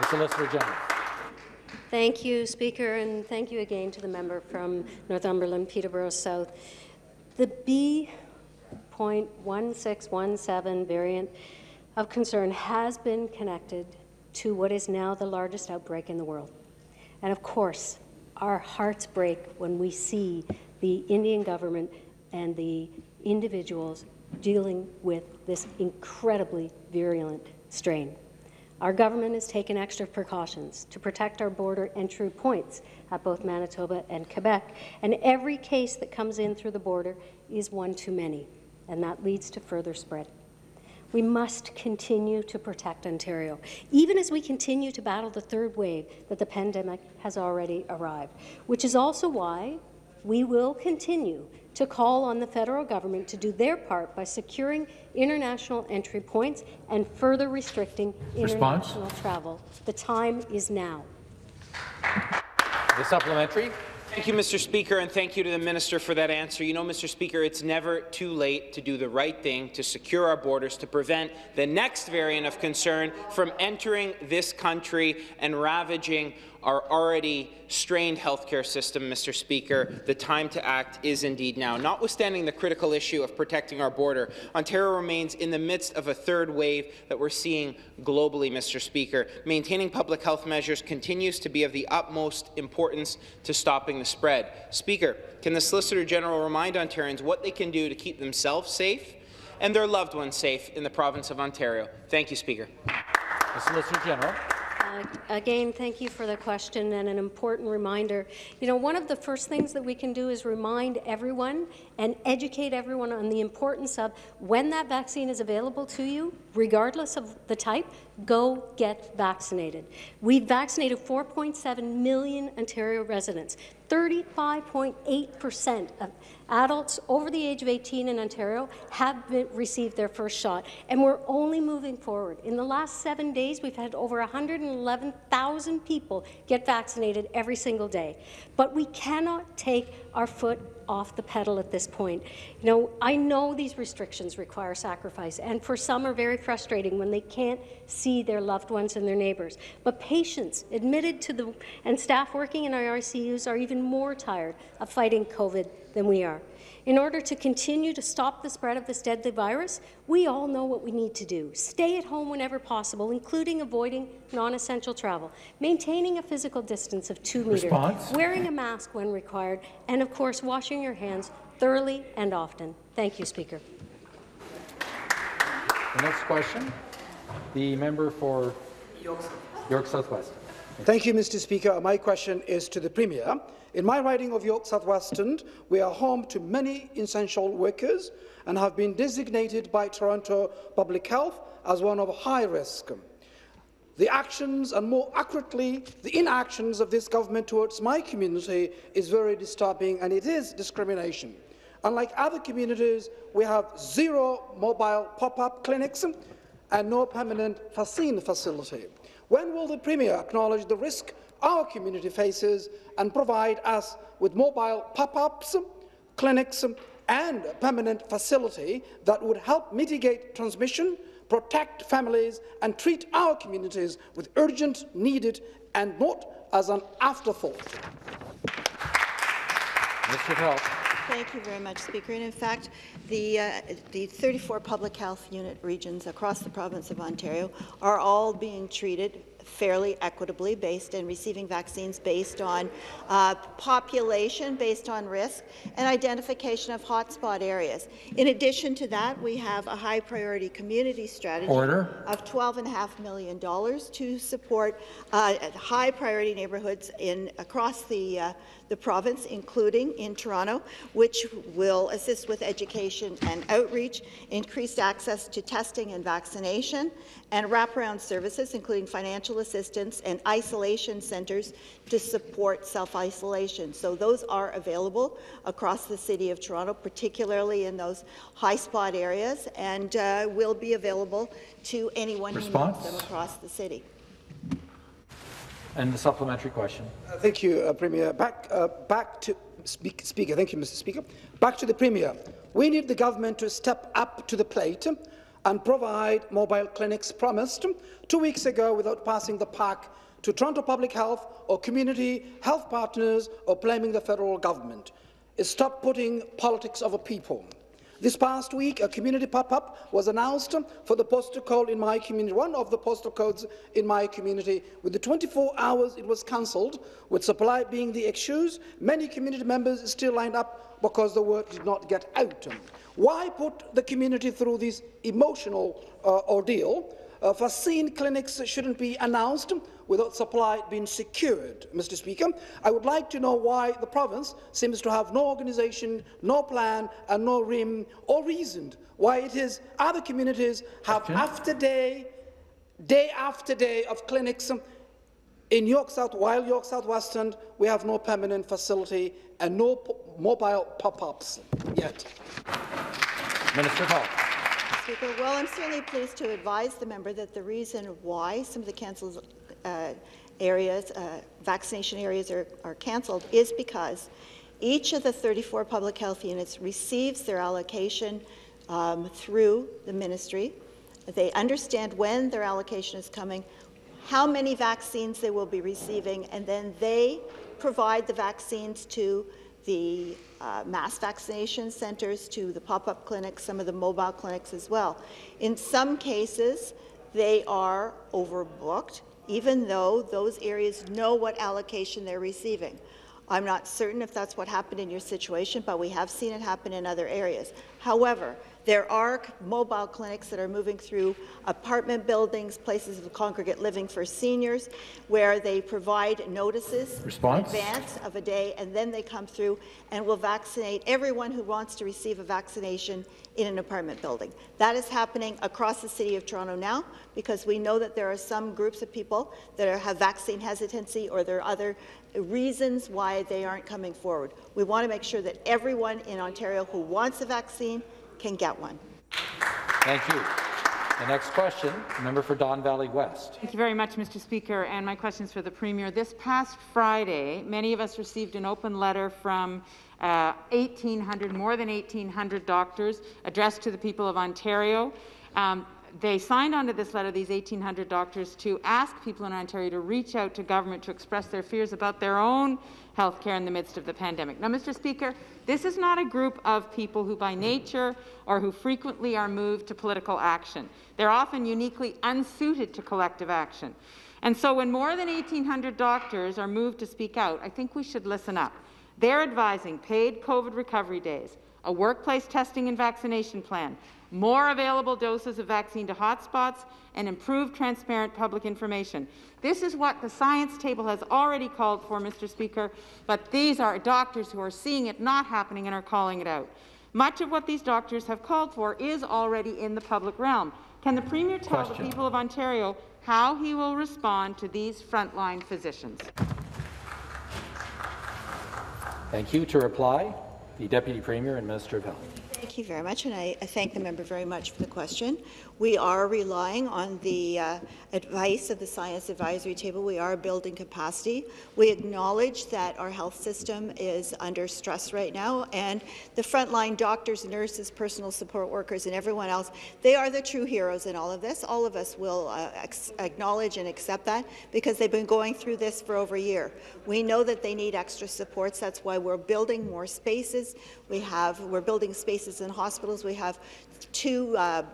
The Solicitor General. Thank you, Speaker, and thank you again to the member from Northumberland, Peterborough South. The B.1617 variant of concern has been connected to what is now the largest outbreak in the world. And of course, our hearts break when we see the Indian government and the individuals dealing with this incredibly virulent strain. Our government has taken extra precautions to protect our border entry points at both Manitoba and Quebec, and every case that comes in through the border is one too many, and that leads to further spread. We must continue to protect Ontario, even as we continue to battle the third wave that the pandemic has already arrived, which is also why we will continue to call on the federal government to do their part by securing international entry points and further restricting Response? international travel. The time is now. The supplementary. Thank you, Mr. Speaker, and thank you to the minister for that answer. You know, Mr. Speaker, it's never too late to do the right thing to secure our borders, to prevent the next variant of concern from entering this country and ravaging our already strained healthcare system, Mr. Speaker, the time to act is indeed now. Notwithstanding the critical issue of protecting our border, Ontario remains in the midst of a third wave that we're seeing globally, Mr. Speaker. Maintaining public health measures continues to be of the utmost importance to stopping the spread. Speaker, can the Solicitor General remind Ontarians what they can do to keep themselves safe and their loved ones safe in the province of Ontario? Thank you, Speaker. The Solicitor General. Uh, again, thank you for the question and an important reminder. You know, one of the first things that we can do is remind everyone and educate everyone on the importance of when that vaccine is available to you, regardless of the type, go get vaccinated. We've vaccinated 4.7 million Ontario residents. 35.8% of adults over the age of 18 in Ontario have been, received their first shot, and we're only moving forward. In the last seven days, we've had over 111,000 people get vaccinated every single day. But we cannot take our foot off the pedal at this point. You know, I know these restrictions require sacrifice, and for some are very frustrating when they can't see their loved ones and their neighbours. But patients admitted to the and staff working in our ICUs are even more tired of fighting COVID than we are. In order to continue to stop the spread of this deadly virus, we all know what we need to do. Stay at home whenever possible, including avoiding non-essential travel, maintaining a physical distance of two meters, wearing a mask when required, and of course washing your hands thoroughly and often. Thank you, Speaker. The next question, the member for York South-Weston. Thank you, Mr. Speaker. My question is to the Premier. In my riding of York South-Weston, we are home to many essential workers and have been designated by Toronto Public Health as one of high risk. The actions, and more accurately, the inactions of this government towards my community is very disturbing and it is discrimination. Unlike other communities, we have zero mobile pop-up clinics and no permanent vaccine facility. When will the Premier acknowledge the risk our community faces and provide us with mobile pop-ups, clinics and a permanent facility that would help mitigate transmission, protect families and treat our communities with urgent, needed and not as an afterthought. Mr. Health. Thank you very much, Speaker. And in fact, the, uh, the 34 public health unit regions across the province of Ontario are all being treated fairly equitably based and receiving vaccines based on uh, population, based on risk, and identification of hotspot areas. In addition to that, we have a high priority community strategy Order. of $12.5 million to support uh, high priority neighbourhoods in across the uh, the province, including in Toronto, which will assist with education and outreach, increased access to testing and vaccination, and wraparound services, including financial assistance and isolation centres to support self-isolation. So those are available across the City of Toronto, particularly in those high spot areas, and uh, will be available to anyone Response? who needs them across the city. And the supplementary question. Uh, thank you, uh, Premier. Back, uh, back to speak, Speaker. Thank you, Mr. Speaker. Back to the Premier. We need the government to step up to the plate and provide mobile clinics promised two weeks ago without passing the park to Toronto Public Health or community health partners or blaming the federal government. Stop putting politics over people. This past week, a community pop-up was announced for the postal code in my community, one of the postal codes in my community. With the 24 hours, it was cancelled, with supply being the excuse. Many community members still lined up because the word did not get out. Why put the community through this emotional uh, ordeal? Uh, vaccine clinics shouldn't be announced without supply being secured. Mr. Speaker, I would like to know why the province seems to have no organisation, no plan and no rim or reason why it is other communities have after day, day after day of clinics in York South, while York South-Weston, we have no permanent facility and no mobile pop-ups yet. Minister Hall. Speaker, well, I'm certainly pleased to advise the member that the reason why some of the cancelled uh, areas, uh, vaccination areas are, are cancelled is because each of the 34 public health units receives their allocation um, through the ministry. They understand when their allocation is coming, how many vaccines they will be receiving, and then they provide the vaccines to the uh, mass vaccination centres, to the pop-up clinics, some of the mobile clinics as well. In some cases, they are overbooked even though those areas know what allocation they're receiving. I'm not certain if that's what happened in your situation, but we have seen it happen in other areas. However, There are mobile clinics that are moving through apartment buildings, places of congregate living for seniors, where they provide notices Response? in advance of a day, and then they come through and will vaccinate everyone who wants to receive a vaccination in an apartment building. That is happening across the City of Toronto now because we know that there are some groups of people that are, have vaccine hesitancy or there are other reasons why they aren't coming forward. We want to make sure that everyone in Ontario who wants a vaccine can get one. Thank you. The next question, member for Don Valley West. Thank you very much, Mr. Speaker. And my question is for the Premier. This past Friday, many of us received an open letter from uh, 1,800, more than 1,800 doctors addressed to the people of Ontario. Um, they signed onto this letter, these 1,800 doctors, to ask people in Ontario to reach out to government to express their fears about their own health care in the midst of the pandemic. Now, Mr. Speaker, this is not a group of people who by nature or who frequently are moved to political action. They're often uniquely unsuited to collective action. And so when more than 1,800 doctors are moved to speak out, I think we should listen up. They're advising paid COVID recovery days, a workplace testing and vaccination plan, more available doses of vaccine to hotspots, and improved transparent public information. This is what the science table has already called for, Mr. Speaker, but these are doctors who are seeing it not happening and are calling it out. Much of what these doctors have called for is already in the public realm. Can the Premier tell Question. the people of Ontario how he will respond to these frontline physicians? Thank you. To reply, the Deputy Premier and Minister of Health. Thank you very much, and I, I, thank the member very much for the question. We are relying on the uh, advice of the Science Advisory Table. We are building capacity. We acknowledge that our health system is under stress right now, and the frontline doctors, nurses, personal support workers, and everyone else, they are the true heroes in all of this. All of us will uh, acknowledge and accept that because they've been going through this for over a year. We know that they need extra supports. That's why we're building more spaces. We have, we're building spaces in hospitals. We have two uh,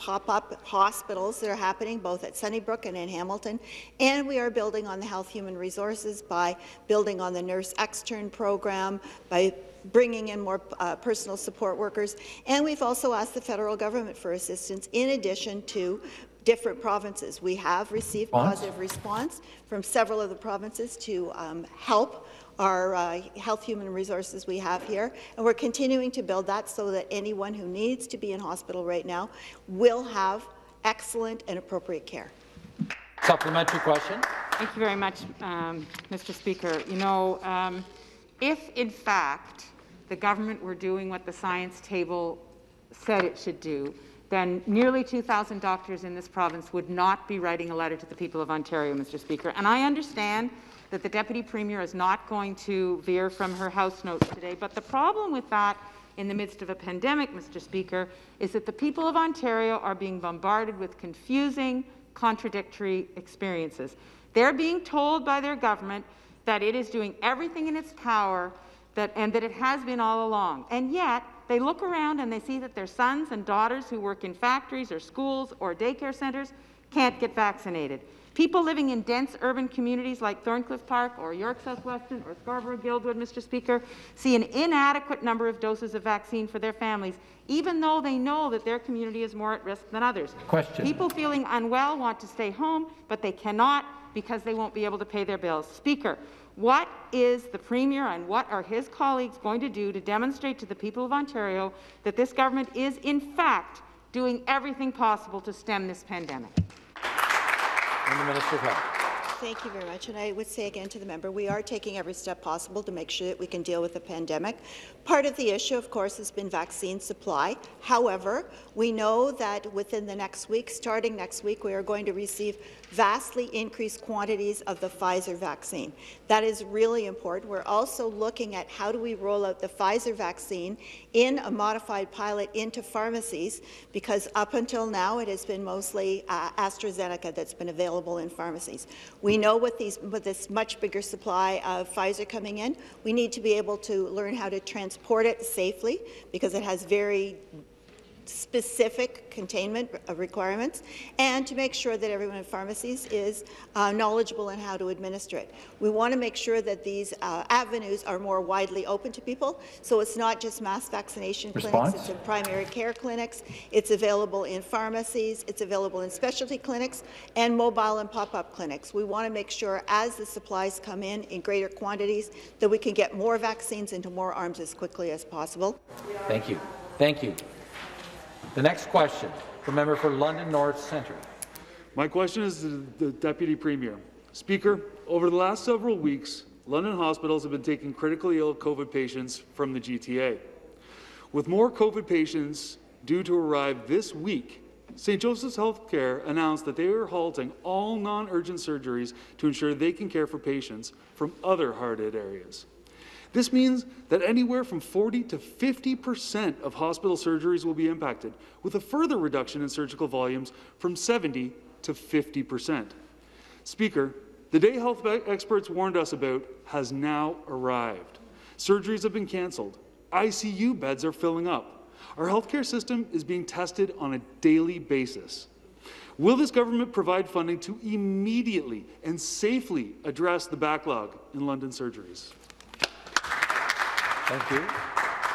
pop-up hospitals that are happening both at Sunnybrook and in Hamilton. And we are building on the Health Human Resources by building on the Nurse Extern program, by bringing in more uh, personal support workers. And we've also asked the federal government for assistance in addition to different provinces. We have received positive response from several of the provinces to um, help our uh, health human resources we have here, and we're continuing to build that so that anyone who needs to be in hospital right now will have excellent and appropriate care. Supplementary question. Thank you very much, um, Mr. Speaker. You know, um, if in fact the government were doing what the science table said it should do, then nearly 2,000 doctors in this province would not be writing a letter to the people of Ontario, Mr. Speaker. And I understand that the Deputy Premier is not going to veer from her House notes today. But the problem with that in the midst of a pandemic, Mr. Speaker, is that the people of Ontario are being bombarded with confusing, contradictory experiences. They're being told by their government that it is doing everything in its power that, and that it has been all along. And yet, they look around and they see that their sons and daughters who work in factories or schools or daycare centres can't get vaccinated. People living in dense urban communities like Thorncliffe Park or York South-Weston or Scarborough Guildwood, Mr. Speaker, see an inadequate number of doses of vaccine for their families, even though they know that their community is more at risk than others. Question. People feeling unwell want to stay home, but they cannot because they won't be able to pay their bills. Speaker, what is the Premier and what are his colleagues going to do to demonstrate to the people of Ontario that this government is, in fact, doing everything possible to stem this pandemic? And the Minister of Health. Thank you very much. And I would say again to the member, we are taking every step possible to make sure that we can deal with the pandemic. Part of the issue, of course, has been vaccine supply. However, we know that within the next week, starting next week, we are going to receive vastly increased quantities of the Pfizer vaccine. That is really important. We're also looking at how do we roll out the Pfizer vaccine in a modified pilot into pharmacies, because up until now it has been mostly uh, AstraZeneca that's been available in pharmacies. We know with, these, with this much bigger supply of Pfizer coming in, we need to be able to learn how to transport it safely, because it has very specific containment requirements and to make sure that everyone in pharmacies is uh, knowledgeable in how to administer it. We want to make sure that these uh, avenues are more widely open to people, so it's not just mass vaccination Response? clinics, it's in primary care clinics, it's available in pharmacies, it's available in specialty clinics, and mobile and pop-up clinics. We want to make sure as the supplies come in in greater quantities that we can get more vaccines into more arms as quickly as possible. Thank you. Thank you. The next question, the member for London North Centre. My question is to the Deputy Premier. Speaker, over the last several weeks, London hospitals have been taking critically ill COVID patients from the GTA. With more COVID patients due to arrive this week, St. Joseph's Healthcare announced that they are halting all non-urgent surgeries to ensure they can care for patients from other hard-hit areas. This means that anywhere from 40 to 50 percent of hospital surgeries will be impacted, with a further reduction in surgical volumes from 70 to 50 percent. Speaker, the day health experts warned us about has now arrived. Surgeries have been cancelled. ICU beds are filling up. Our healthcare system is being tested on a daily basis. Will this government provide funding to immediately and safely address the backlog in London surgeries? Thank you.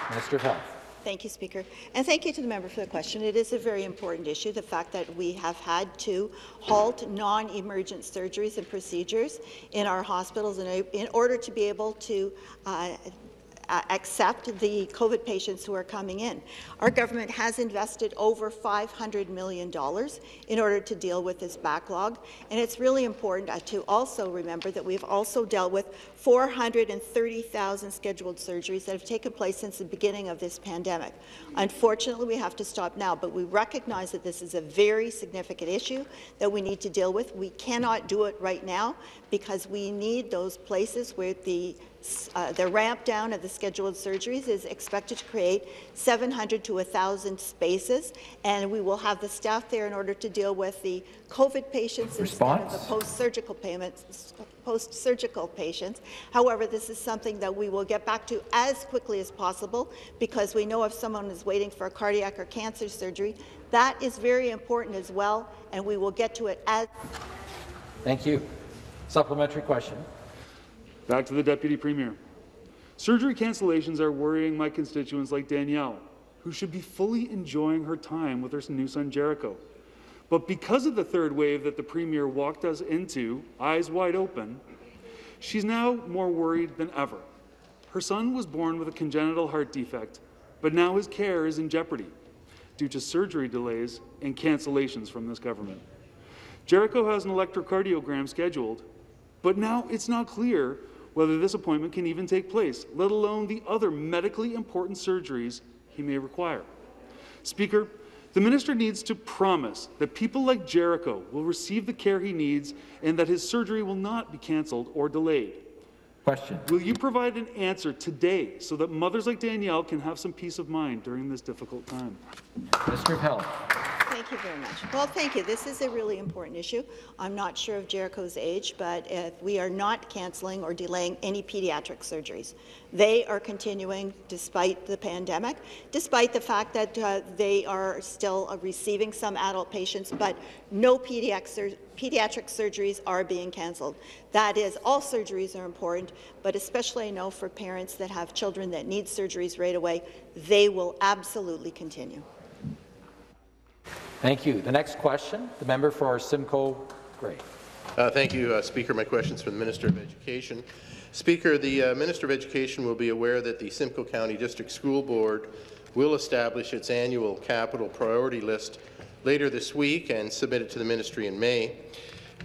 Minister of Health. Thank you, Speaker. And thank you to the member for the question. It is a very important issue, the fact that we have had to halt non-emergent surgeries and procedures in our hospitals in, in order to be able to uh, uh, accept the COVID patients who are coming in. Our government has invested over $500 million in order to deal with this backlog, and it's really important uh, to also remember that we've also dealt with 430,000 scheduled surgeries that have taken place since the beginning of this pandemic. Unfortunately, we have to stop now, but we recognize that this is a very significant issue that we need to deal with. We cannot do it right now because we need those places where the uh, the ramp down of the scheduled surgeries is expected to create 700 to 1,000 spaces, and we will have the staff there in order to deal with the COVID patients Response? instead of the post-surgical payments, post-surgical patients. However, this is something that we will get back to as quickly as possible because we know if someone is waiting for a cardiac or cancer surgery, that is very important as well, and we will get to it as. Thank you. Supplementary question. Back to the Deputy Premier. Surgery cancellations are worrying my constituents like Danielle, who should be fully enjoying her time with her new son Jericho. But because of the third wave that the Premier walked us into, eyes wide open, she's now more worried than ever. Her son was born with a congenital heart defect, but now his care is in jeopardy due to surgery delays and cancellations from this government. Jericho has an electrocardiogram scheduled, but now it's not clear whether this appointment can even take place, let alone the other medically important surgeries he may require. Speaker, the minister needs to promise that people like Jericho will receive the care he needs and that his surgery will not be cancelled or delayed. Question. Will you provide an answer today so that mothers like Danielle can have some peace of mind during this difficult time? Mr. of Health. Thank you very much. Well, thank you. This is a really important issue. I'm not sure of Jericho's age, but if we are not cancelling or delaying any pediatric surgeries. They are continuing despite the pandemic, despite the fact that uh, they are still uh, receiving some adult patients, but no pediatric, pediatric surgeries are being cancelled. That is, all surgeries are important, but especially I know for parents that have children that need surgeries right away, they will absolutely continue. Thank you. The next question, the member for Simcoe Grey. Uh, thank you, uh, Speaker. My question is for the Minister of Education. Speaker, the uh, Minister of Education will be aware that the Simcoe County District School Board will establish its annual capital priority list later this week and submit it to the ministry in May.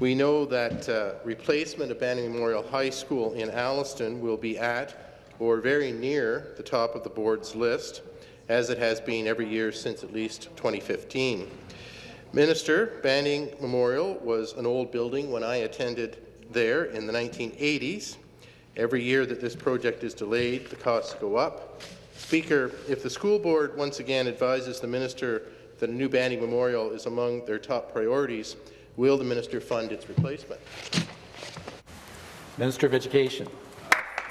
We know that uh, replacement of Banning Memorial High School in Alliston will be at or very near the top of the board's list, as it has been every year since at least 2015. Minister, Banning Memorial was an old building when I attended there in the 1980s. Every year that this project is delayed, the costs go up. Speaker, if the school board once again advises the minister that a new Banning Memorial is among their top priorities, will the minister fund its replacement? Minister of Education.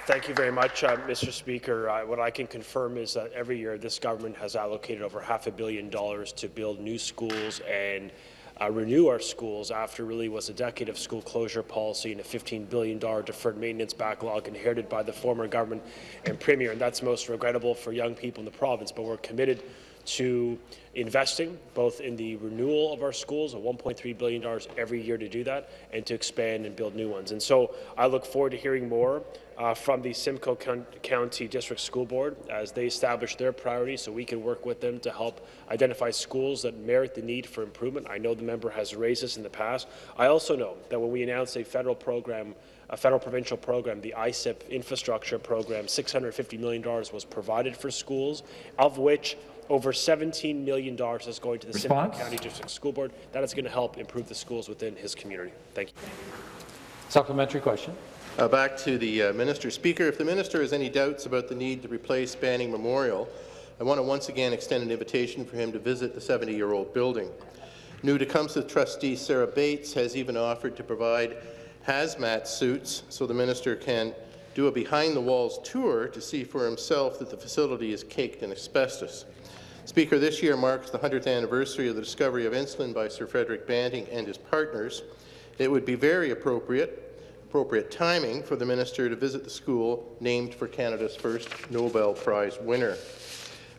Thank you very much, uh, Mr. Speaker. Uh, what I can confirm is that every year this government has allocated over half a billion dollars to build new schools and uh, renew our schools after really was a decade of school closure policy and a $15 billion deferred maintenance backlog inherited by the former government and Premier, and that's most regrettable for young people in the province, but we're committed to investing both in the renewal of our schools, of $1.3 billion every year to do that, and to expand and build new ones. And so I look forward to hearing more uh, from the Simcoe County District School Board as they establish their priorities so we can work with them to help identify schools that merit the need for improvement. I know the member has raised this in the past. I also know that when we announce a federal program a federal provincial program, the ICIP infrastructure program, $650 million was provided for schools, of which over $17 million is going to the Simcoe County District School Board. That is going to help improve the schools within his community. Thank you. Supplementary question. Uh, back to the uh, minister. Speaker, if the minister has any doubts about the need to replace Banning Memorial, I want to once again extend an invitation for him to visit the 70-year-old building. New Tecumseh trustee Sarah Bates has even offered to provide hazmat suits so the minister can do a behind-the-walls tour to see for himself that the facility is caked in asbestos. Speaker, this year marks the 100th anniversary of the discovery of insulin by Sir Frederick Banting and his partners. It would be very appropriate, appropriate timing for the minister to visit the school named for Canada's first Nobel Prize winner.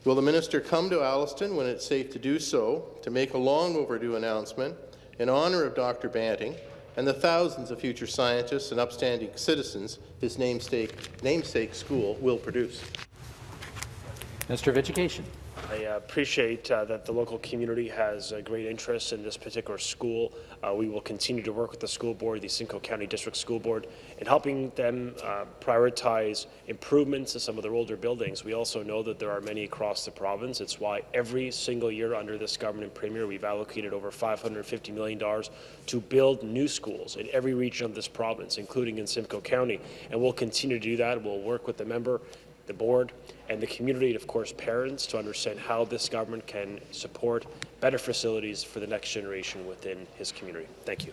Will the minister come to Alliston when it's safe to do so to make a long overdue announcement in honour of Dr. Banting and the thousands of future scientists and upstanding citizens his namesake, namesake school will produce? Minister of Education. I uh, appreciate uh, that the local community has a great interest in this particular school. Uh, we will continue to work with the school board, the Simcoe County District School Board, in helping them uh, prioritize improvements to some of their older buildings. We also know that there are many across the province. It's why every single year under this government and premier, we've allocated over $550 million to build new schools in every region of this province, including in Simcoe County. And we'll continue to do that. We'll work with the member the board, and the community, and of course parents, to understand how this government can support better facilities for the next generation within his community. Thank you.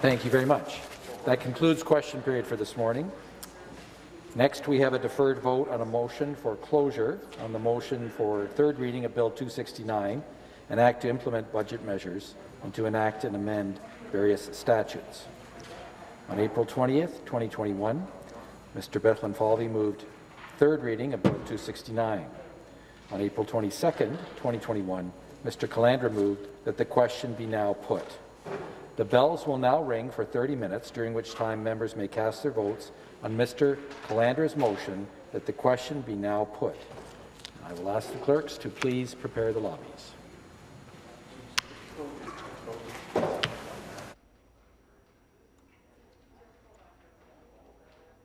Thank you very much. That concludes question period for this morning. Next, we have a deferred vote on a motion for closure on the motion for third reading of Bill 269, an act to implement budget measures and to enact and amend various statutes. On April 20th, 2021, Mr. Bethlenfalvy moved third reading of Bill 269. On April 22, 2021, Mr. Calandra moved that the question be now put. The bells will now ring for 30 minutes, during which time members may cast their votes on Mr. Calandra's motion that the question be now put. I will ask the clerks to please prepare the lobbies.